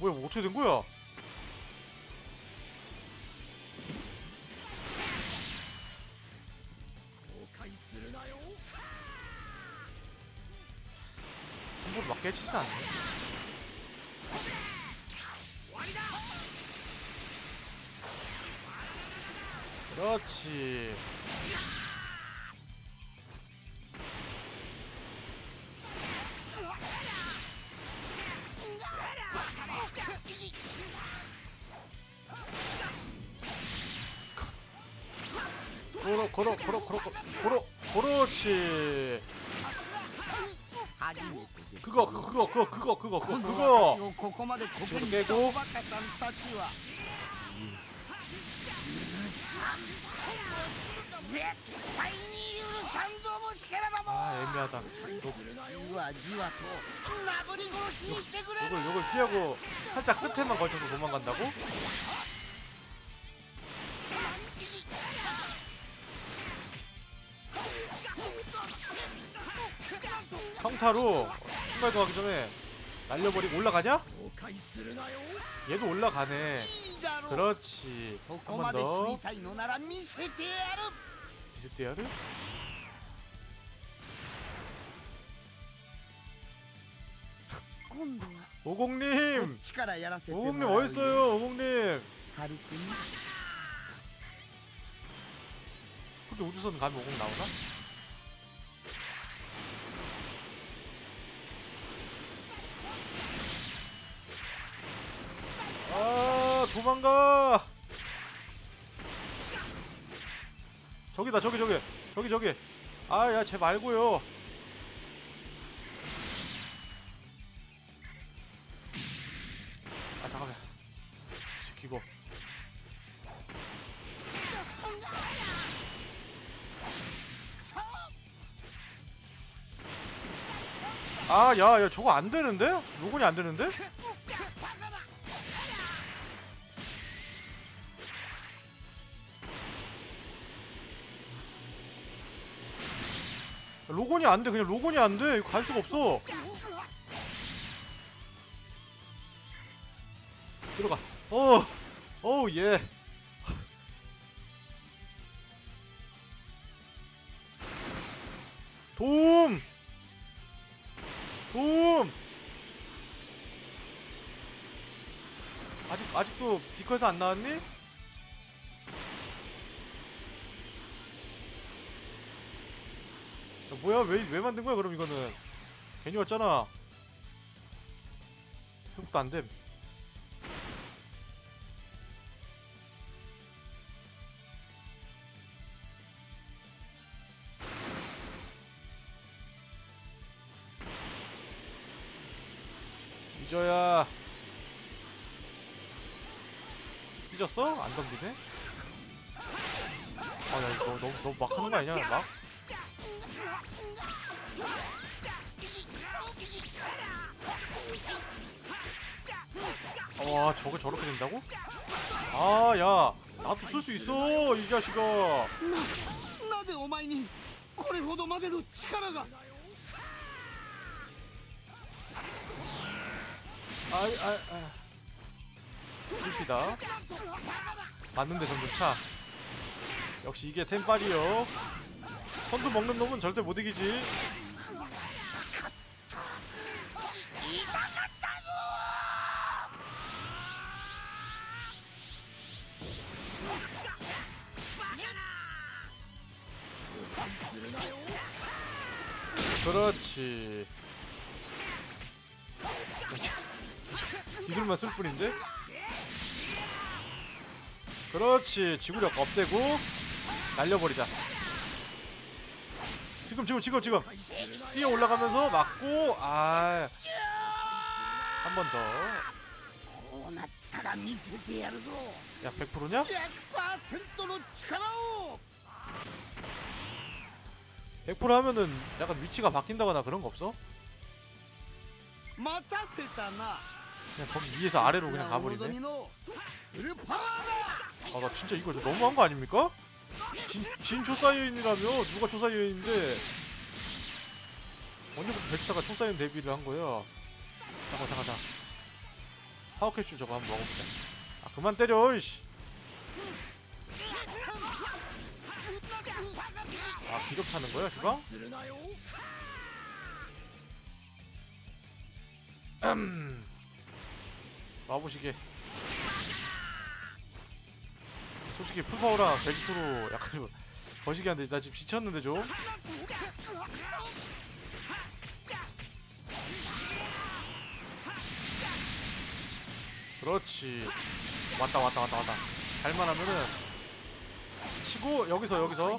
뭐야 뭐 어떻게 된 거야? 한번 막 깨지진 않네 그렇지 걸어 걸어 걸어 걸어 걸어 그렇지. 그거 그거 그거 그거 그거 그거 그거. 그거 깨고. 아 애매하다. 욕, 욕을, 욕을 피하고 살짝 끝에만 걸쳐서 도망간다고? 평타로 순간도 하기 전에 날려버리고 올라가냐? 얘도 올라가네 그렇지 한 번더 미세테야르 오공님! 오공님 어딨어요 오공님! 근데 우주선 가면 오공 나오나? 도망가. 저기다 저기 저기. 저기 저기. 아 야 쟤 말고요. 아 잠깐만. 지키고. 아, 야, 야, 저거 안 되는데? 로건이 안 되는데? 로건이 안 돼. 그냥 로건이 안 돼. 갈 수가 없어. 들어가. 어, 어, 예. 도움! 도움! 아직 아직도 비커에서 안 나왔니? 뭐야 왜 왜 만든 거야 그럼 이거는 괜히 왔잖아. 회복도 안 됨. 잊어야 잊었어? 안 덤비네? 아야 이거 너무 너무 막 하는 거 아니냐 막? 와 저게 저렇게 된다고? 아야 나도 쓸 수 있어 이 자식아 ななぜお前にこれほどまでの力が 아이 아이 아이 실피다 맞는데 점점 차 역시 이게 템빨이요 선두 먹는 놈은 절대 못 이기지 그렇지 기술만 쓸 뿐인데? 그렇지 지구력 없애고 날려버리자 지금 지금 지금 지금 뛰어 올라가면서 맞고 아 한 번 더. 야 100%냐? 100% 하면은 약간 위치가 바뀐다거나 그런 거 없어? 그냥 거기 위에서 아래로 그냥 가버리네. 아 나 진짜 이거 너무한 거 아닙니까? 진, 진 초사이언이라며? 누가 초사이언인데? 언제부터 벡터가 초사이언 데뷔를 한 거야? 잠깐 잠깐 잠깐 파워캐슈 저거 한번 먹어보자. 아 그만 때려 이씨. 아 기력 차는 거야 주방? 음. 와보시게. 솔직히 풀파워랑 베지토로 약간 좀 거시기 한데 나 지금 지쳤는데 좀. 그렇지. 왔다 왔다 왔다 왔다. 잘만 하면은 치고 여기서 여기서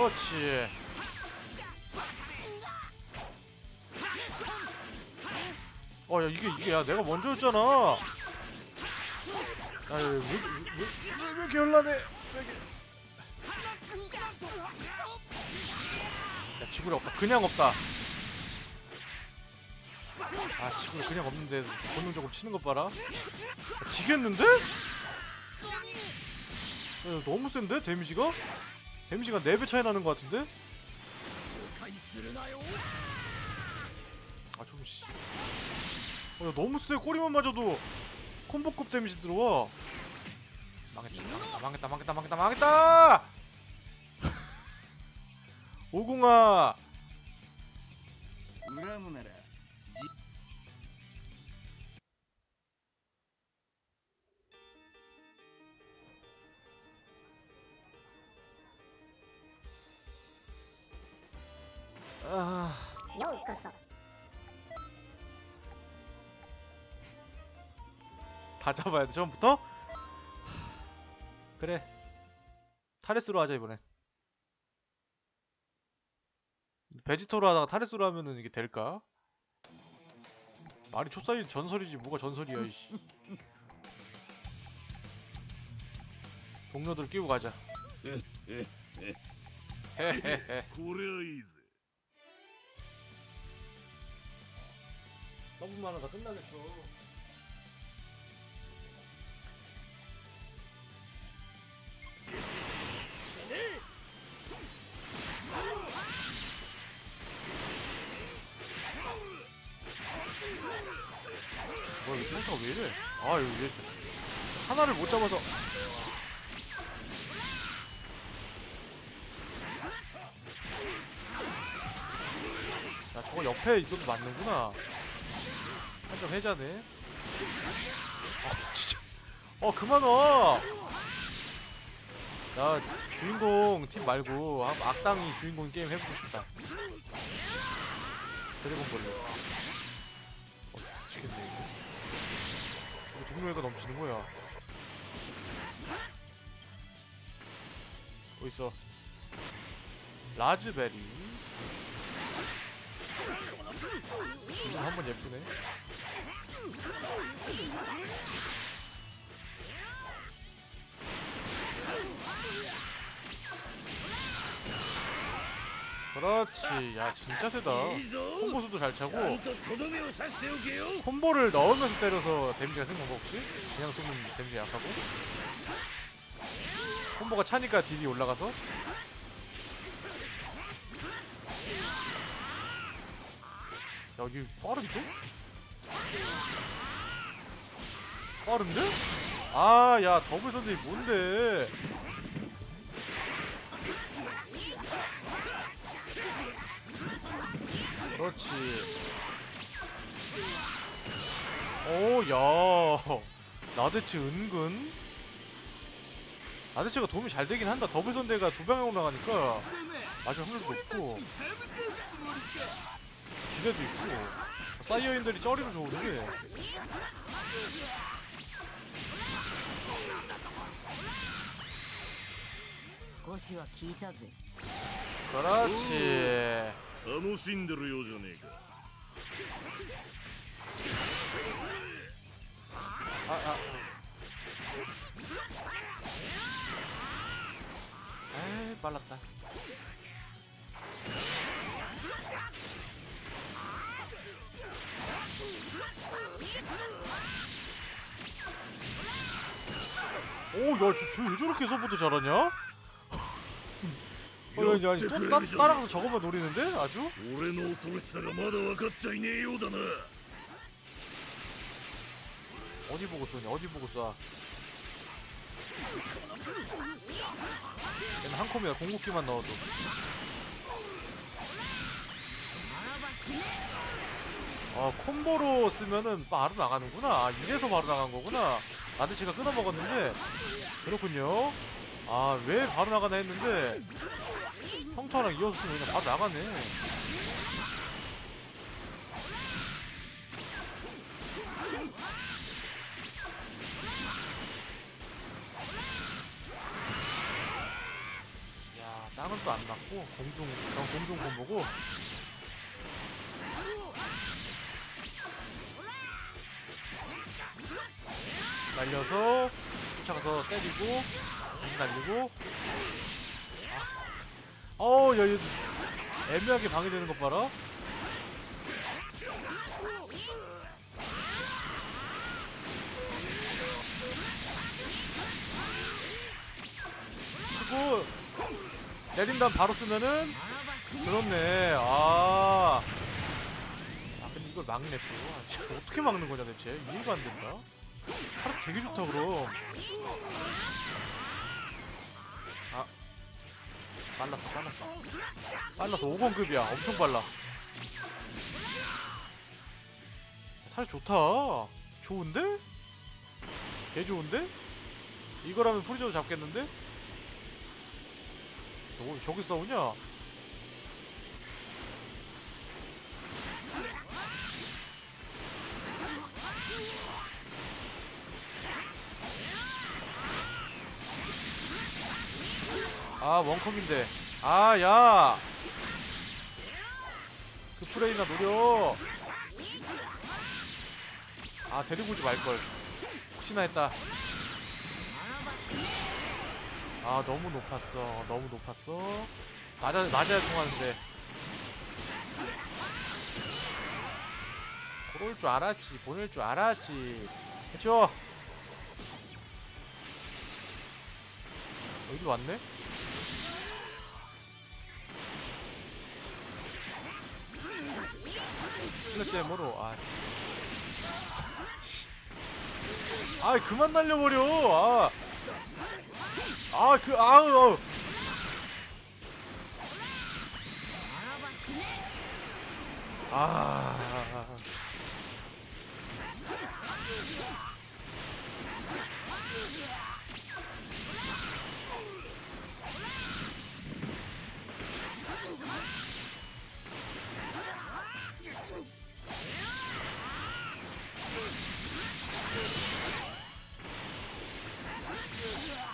그렇지 어, 야, 이게, 이게, 야, 내가 먼저였잖아. 야, 야, 왜, 왜, 왜, 이렇게. 야, 지구력 없다. 그냥 없다. 아, 지구력 그냥 없는데, 본능적으로 치는 것 봐라. 야, 지겠는데? 야, 너무 센데? 데미지가? 데미지가 4배 차이 나는 것 같은데? 아, 좀, 씨. 어, 야, 너무 세. 꼬리만 맞아도 콤보급 데미지 들어와. 망했다, 망했다, 망했다, 망했다, 망했다! 오공아! 아... 여우 껐어 다 잡아야 돼 처음부터? 그래. 타레스로 하자 이번엔. 베지터로 하다가 타레스로 하면은 이게 될까? 말이 초사이 전설이지 뭐가 전설이야 이씨. 동료들 끼고 가자. 헤헤헤 떡분만 하다 끝나겠어. 뭐야, 이 평타가 왜 이래? 아, 왜 이게 하나를 못 잡아서. 야, 저거 옆에 있어도 맞는구나. 한점 해자네. 아, 진짜. 어, 그만 와! 나 주인공 팀 말고 한- 악당이 주인공 게임 해보고 싶다. 드래곤볼로. 어, 미치겠네, 이거. 이거 동료애가 넘치는 거야. 어딨어? 라즈베리. 아, 한번 예쁘네. 그렇지. 야 진짜 세다. 콤보수도 잘 차고 콤보를 넣으면서 때려서 데미지가 센 건가 혹시? 그냥 쏘면 데미지 약하고? 콤보가 차니까 딜이 올라가서? 야 이게 빠른데? 빠른데? 아 야 double Sunday 뭔데? 그렇지. 오 야. 나대치 은근. 나대치가 도움이 잘 되긴 한다. 더블 선대가 두 방향으로 나가니까. 아주 확률도 높고 지뢰도 있고 사이어인들이 쩌리로 좋은데 少しは聞いたぜ 그렇지 楽しんでるようじゃねえか 아, 아. 에이, 빨랐다. 오야 쟤왜 저렇게 서브도 잘하냐? 어, 아니 아니 아니 또 따, 따라가서 저거만 노리는데? 아주? 어디 보고 쏘냐 어디 보고 쏴 얘는 한 컴이야 공격기만 넣어도 아 콤보로 쓰면은 바로 나가는구나 아, 이래서 바로 나간 거구나 나도 제가 끊어 먹었는데. 그렇군요. 아 왜 바로 나가나 했는데. 성타랑 이어서 쓰면 그냥 바로 나가네. 야 땅은 또 안 맞고 공중 전 공중 콤보고 날려서 쫓아가서 때리고 다시 날리고. 아. 어우 야, 얘 애매하게 방해되는 것 봐라. 치고 내린 다음 바로 쓰면은 그렇네. 아. 아, 근데 이걸 막네 또. 아, 어떻게 막는 거냐 대체? 이해가 안 된다 카드 되게 좋다 그럼 아 빨랐어 빨랐어 빨랐어 5권급이야 엄청 빨라 사실 좋다 좋은데? 개 좋은데? 이거라면 프리저도 잡겠는데? 저, 저기 싸우냐? 아 원컴인데. 아야. 그 프레이나 노려. 아 데리고 오지 말걸. 혹시나 했다. 아 너무 높았어. 너무 높았어. 맞아 맞아야 통하는데. 그럴 줄 알았지. 보낼 줄 알았지. 그쵸? 여기로 왔네 플랫제 뭐로 아. 아 그만 날려버려 아. 아 그 아우 아우. 아.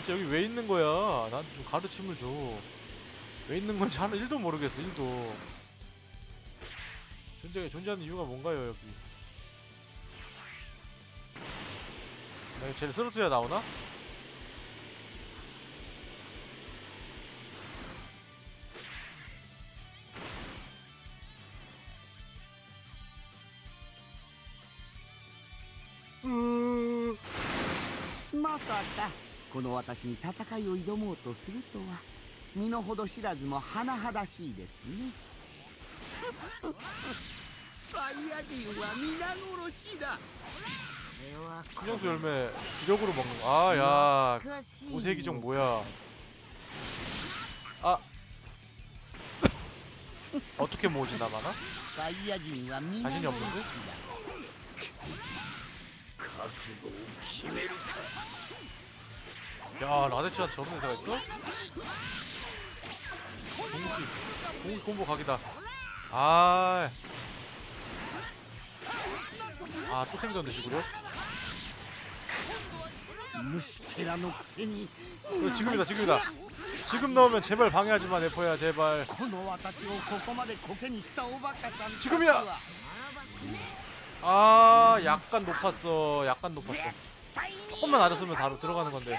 진짜 여기 왜 있는 거야? 나한테 좀 가르침을 줘. 왜 있는 건지 하나 일도 모르겠어, 일도. 존재, 존재하는 이유가 뭔가요, 여기? 나 제일 쓰러트려야 나오나? 음... 못 썼다. この私に戦いを挑もうとするとは身の程知らずも甚だしいですねサイヤ人は皆殺しだ 신정수 열매 기력으로 먹는 거. 아, 야. 懐かしい 오세기종 뭐야. 아. 어떻게 모으지 나가나? サイヤ人は皆 자신이 殺し 없는데? 야 라데츠한테 저런 대사가 있어? 공기 공기 콤보 각이다 아 아, 또 생겼네, 식으로. 어, 지금이다, 지금이다. 지금 넣으면 제발 방해하지 마, 네포야, 제발. 지금이야! 아, 약간 높았어, 약간 높았어. 조금만 낮았으면 바로 들어가는 건데.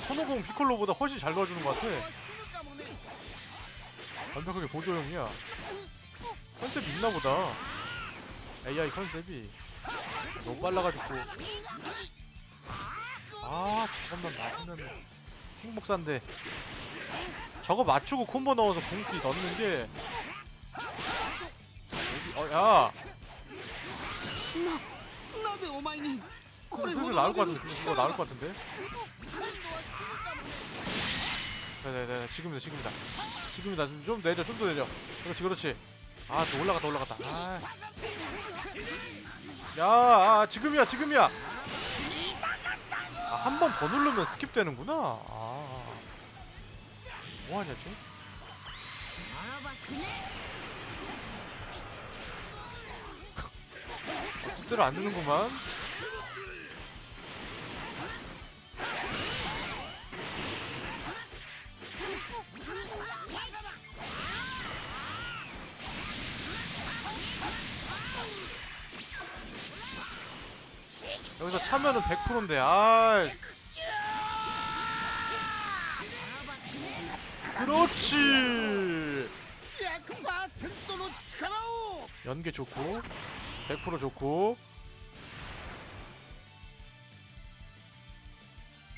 선호공 피콜로보다 훨씬 잘 넣어주는 것 같아. 완벽하게 보조용이야. 컨셉이 있나보다. AI 컨셉이. 너무 빨라가지고. 아 잠깐만 맞으면 행복산데. 저거 맞추고 콤보 넣어서 공기 넣는게 어야! 슬슬 나올 것 같은데 이거 그 나올 것 같은데? 네네네 지금이다 지금이다. 지금이다 좀, 좀 내려 좀 더 내려 그렇지 그렇지. 아 또 올라갔다 올라갔다. 아. 야 아, 지금이야 지금이야. 아, 한 번 더 누르면 스킵되는구나. 아. 뭐하냐 쟤? 어, 뜻대로 안 되는구만. 여기서 차면은 100%인데 아. 그렇지. 연계 좋고 100% 좋고.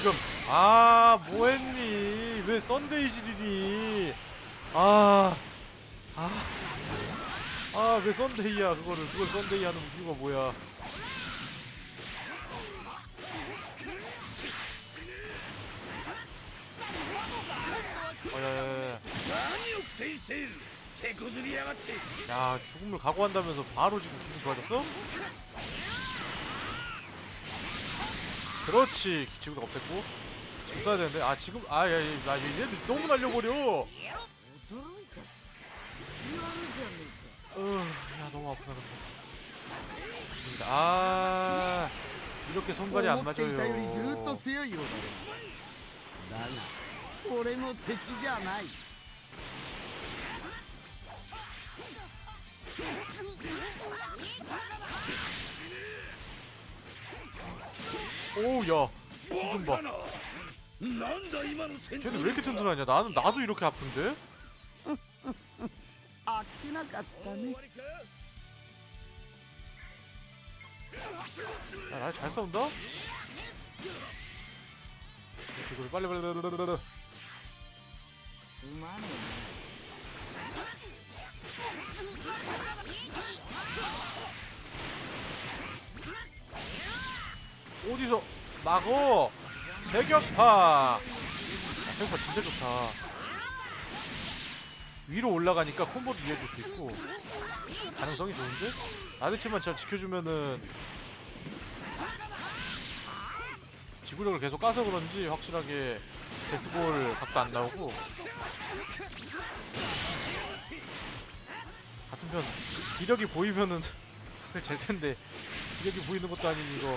지금 아 뭐했니 왜 Sunday 지리니 아아 아 왜 Sunday야 그거를 그걸 Sunday 하는 이유가 뭐야? 어, 야, 야 죽음을 각오한다면서 바로 지금 기분 좋아졌어? 그렇지 지구가 없앴고 지금 써야 되는데 아 지금 아야 야, 야, 얘들 너무 날려버려 驚いた言わんじゃねえか 어야 너무 아프다 근데 아 이렇게 손발이 안 思っていたよりずっと 맞아요 強いようだだが俺の敵じゃない 오우야. 힘좀봐. 쟤는 왜 이렇게 튼튼하냐? 나는 나도 이렇게 아픈데? 아끼나 같다네 야, 나잘 싸운다? 그걸 빨리 빨리 빨리 빨리 빨리. 빨리 어디서 막어? 세격파! 세격파 진짜 좋다. 위로 올라가니까 콤보도 이해해줄 수 있고 가능성이 좋은데? 아드치만 잘 지켜주면은 지구력을 계속 까서 그런지 확실하게 데스볼 각도 안 나오고 같은 편 기력이 보이면은 될 텐데 기력이 보이는 것도 아닌 이거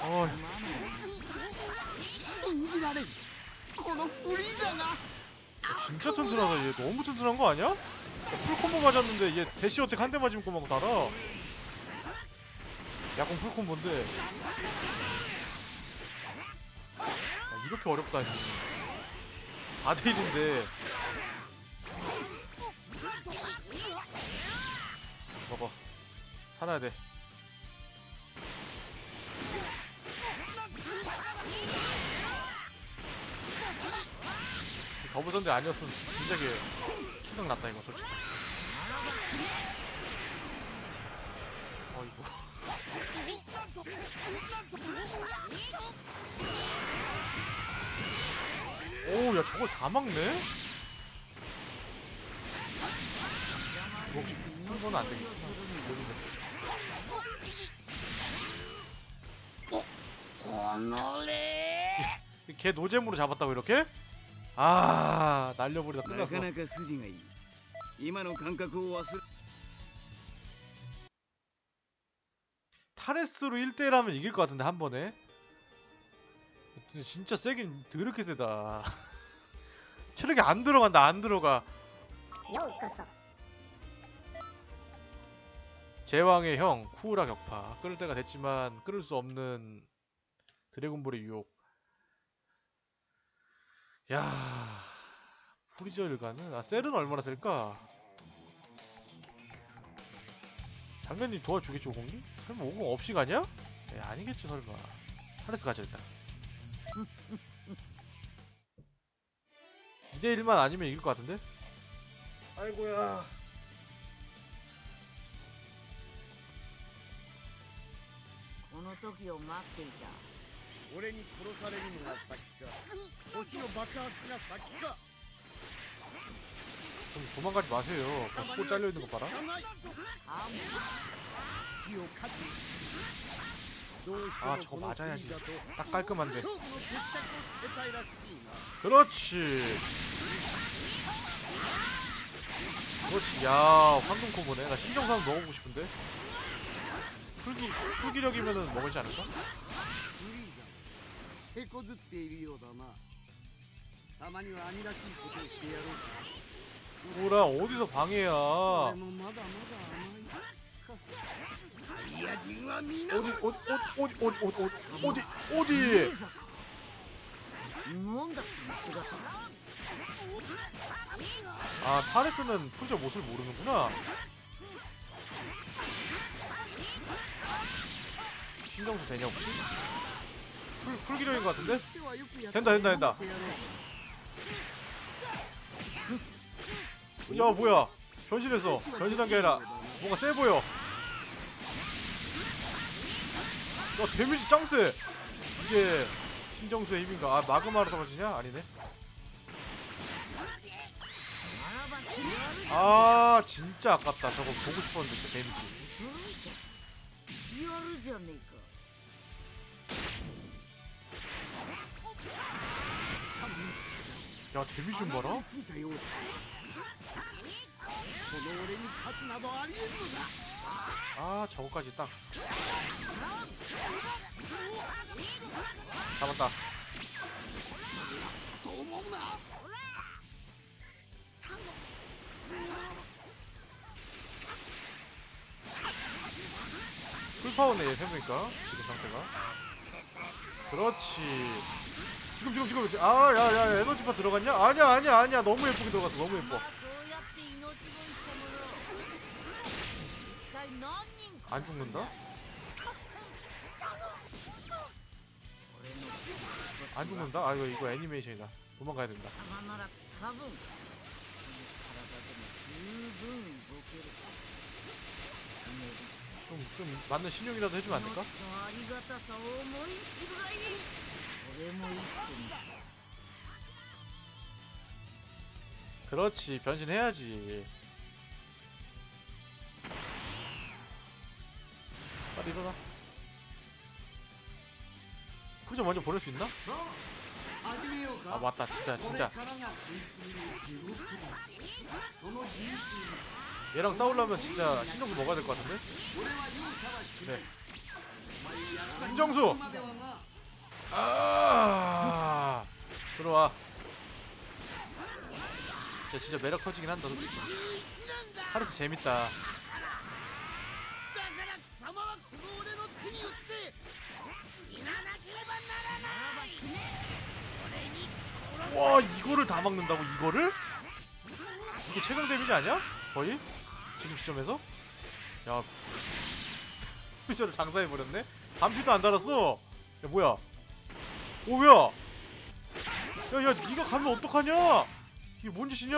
어 信じられんこのフリーザが 진짜 튼튼하다 얘 너무 튼튼한 거 아니야? 풀콤보 맞았는데 얘 대시 어택 한 대 맞으면 꼬막 달아 야공 풀콤보인데 아, 이렇게 어렵다니 4대1인데 먹어 살아야 돼 더블전대 아니었으면 진작에 킹각 났다 이거 솔직히. 어이구 오야 저걸 다 막네? 혹시 붙는 건 안되겠다. 모르겠다 걔 노잼으로 잡았다고 이렇게? 아 날려버리다 な 끝났어 かなか筋がいい今の感覚を忘れ 타레스로 1대1 하면 이길 것 같은데 한 번에 근데 진짜 세긴 더럽게 세다 체력이 안 들어간다 안 들어가 ようこそ 제왕의 형 쿠우라 격파 끌을 때가 됐지만 끌을 수 없는 드래곤볼의 유혹 야 프리저일가는 아 셀은 얼마나 셀까 당연히 도와주겠지 오공이? 그럼 오공 없이 가냐? 에 아니겠지 설마 타레스 가자 일단 2대1만 아니면 이길 것 같은데? 아이고야 この時を待っていた 俺に殺されるのが先か星の爆発が先か 좀 도망가지 마세요. 그꽃 잘려 있는 거 봐라. 死を覚悟しどうしても 아 저거 この 맞아야지. 国だと 딱 깔끔한데. 勝負の決着をつけたいらしいな 그렇지. 그렇지. 야 황금 콤보네. 나 신정산 먹어보고 싶은데. 풀기 풀기력이면은 먹을지 않을까? フリ ーザへこずっているようだなたまには兄らしいことをしてやろうか 뭐라 어디서 방해야? 俺 어디 もまだまだ甘いかサイヤ人は皆 어디 어디 어디 어디 어디 어디 어디? なんだその姿 아 타레스는 풀저 못을 모르는구나. 신정수 되냐 혹시? 풀, 풀기력인 것 같은데? 된다 된다 된다. 야 뭐야? 변신했어. 변신한 게 아니라 뭔가 세 보여. 야 데미지 짱세. 이게 신정수의 힘인가? 아 마그마로 떨어지냐? 아니네. 아 진짜 아깝다. 저거 보고 싶었는데 진짜 데미지. 야 데뷔 좀 봐라. 아 저거까지 딱. 잡았다. 풀파워네 얘 생각니까. 지금 상태가. 그렇지. 지금 지금 지금 아야야 야, 에너지파 들어갔냐? 아니야 아니야 아니야 너무 예쁘게 들어갔어 너무 예뻐 안 죽는다? 안 죽는다? 아 이거 이거 애니메이션이다 도망가야 된다 좀, 좀 맞는 신용이라도 해주면 안 될까? 외모의 분 그렇지 변신해야지 빨리 일어나 푸저 먼저 보낼 수 있나? 아 맞다 진짜 진짜 얘랑 싸우려면 진짜 신경도 먹어야 될 것 같은데? 네. 김정수! 아 들어와 진짜 진짜 매력 터지긴 한다 솔직히 하루스 재밌다 와 이거를 다 막는다고 이거를? 이게 최강 데미지 아니야? 거의? 지금 시점에서? 야 피저를 장사해버렸네? 반피도 안 달았어 야 뭐야 오 뭐야? 야야 니가 가면 어떡하냐? 이게 뭔 짓이냐?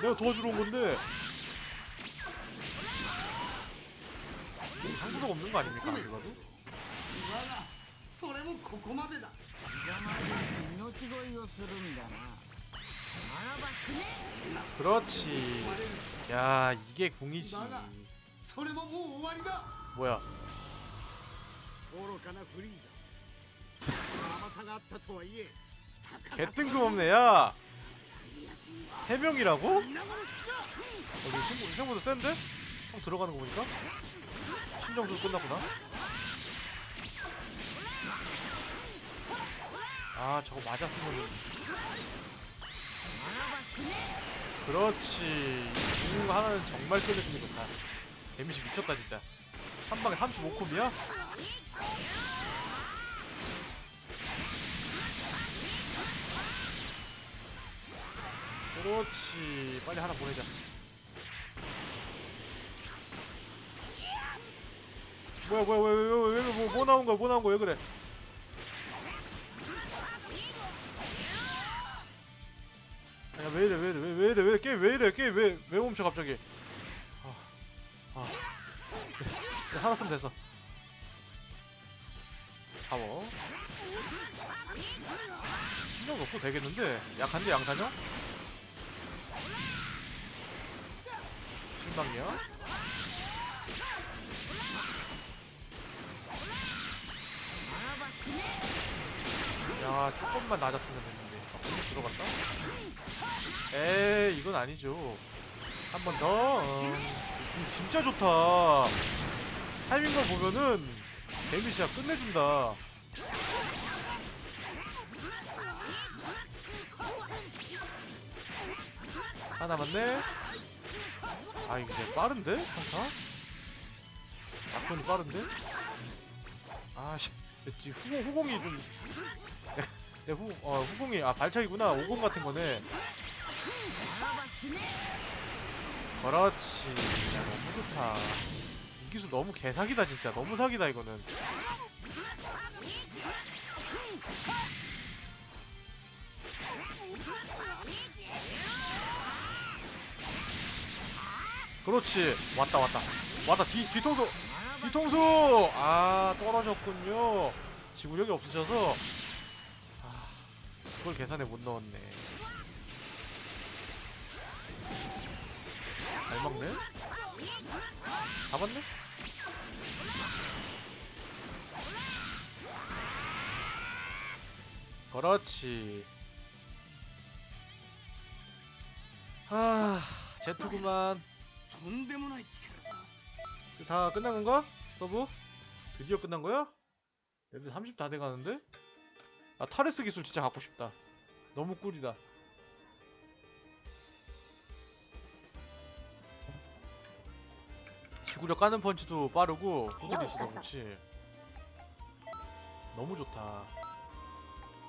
내가 도와주러 온건데. 한수가 뭐 없는 거 아닙니까 아직도? 그렇지. 야 이게 궁이지. 뭐야? 개뜬금없네 야! 세 명이라고? 어, 이거 생각보다 센데? 형 들어가는 거 보니까? 심정술 끝났구나 아 저거 맞았으면 그렇지 공 하나는 정말 끝내주는 좋다 데미지 미쳤다 진짜 한 방에 35콤이야? 그렇지. 빨리 하나 보내자. 뭐야 뭐야 왜왜 왜 뭐 뭐 나온 거야? 뭐 나온 거야? 왜 그래? 야 왜 이래 왜 이래 왜, 왜 이래 왜 게임 왜 이래? 게임 왜, 왜 멈춰 갑자기? 아, 아. 하나 쓰면 됐어. 파워 신경 넣고 되겠는데? 약한데 양사녀? 신방이야 야 조금만 낮았으면 됐는데 아, 분명 들어갔다? 에이 이건 아니죠 한 번 더. 어, 이 진짜 좋다. 타이밍만 보면은 데미지 진짜 끝내준다. 하나 맞네. 아 이게 빠른데? 한타? 약간이 빠른데? 아씨, 지 후공 후공이 좀. 내 후, 어 후공이 아 발차기구나. 50 같은 거네. 그렇지. 야, 너무 좋다. 이 기술 너무 개사기다, 진짜. 너무 사기다, 이거는. 그렇지. 왔다, 왔다. 왔다, 뒤, 뒤통수! 뒤통수! 아, 떨어졌군요. 지구력이 없으셔서. 아, 그걸 계산에 못 넣었네. 잘 먹네? 잡았네? 그렇지. 아, 제트구만. とんでもない力だ 다 끝난 건가? 서브? 드디어 끝난 거야? 레벨 30 다 돼가는데? 아, 타레스 기술 진짜 갖고 싶다. 너무 꿀이다. 지구력 까는 펀치도 빠르고 후들이 있어 그렇지 너무 좋다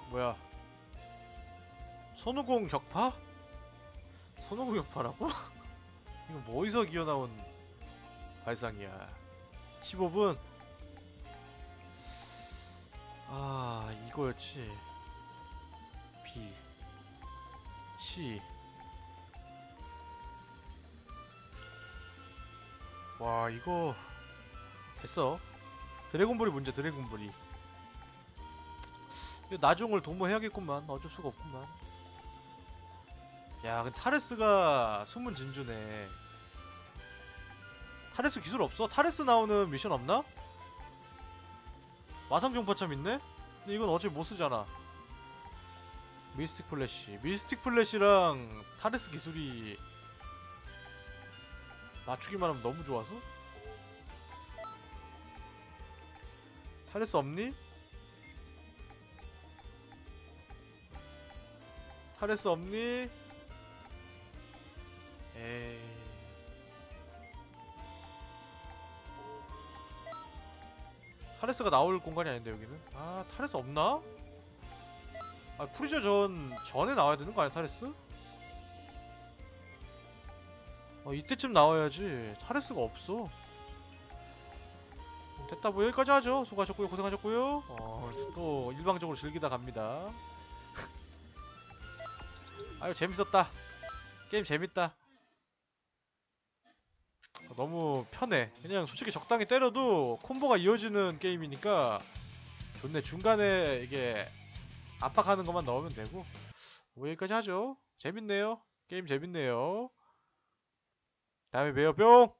뭐야 손오공 격파? 손오공 격파라고? 이거 뭐 어디서 기어나온 발상이야? 15분. 아 이거였지. B C. 와 이거 됐어. 드래곤볼이 문제 드래곤볼이. 나중을 도모해야겠구만. 어쩔 수가 없구만 야 근데 타레스가 숨은 진주네 타레스 기술 없어? 타레스 나오는 미션 없나? 마성경파참 있네? 근데 이건 어차피 못 쓰잖아 mystic flash mystic flash랑 타레스 기술이 맞추기만 하면 너무 좋아서 타레스 없니? 타레스 없니? 에이. 타레스가 나올 공간이 아닌데 여기는? 아 타레스 없나? 아 프리저 전 전에 나와야 되는 거 아니야 타레스? 어 이때쯤 나와야지. 타레스가 없어. 됐다 뭐 여기까지 하죠. 수고하셨고요. 고생하셨고요. 어, 또 일방적으로 즐기다 갑니다. 아유 재밌었다. 게임 재밌다. 어, 너무 편해. 그냥 솔직히 적당히 때려도 콤보가 이어지는 게임이니까 좋네. 중간에 이게 압박하는 것만 넣으면 되고. 뭐 여기까지 하죠. 재밌네요. 게임 재밌네요. 다음에 봬요. 뿅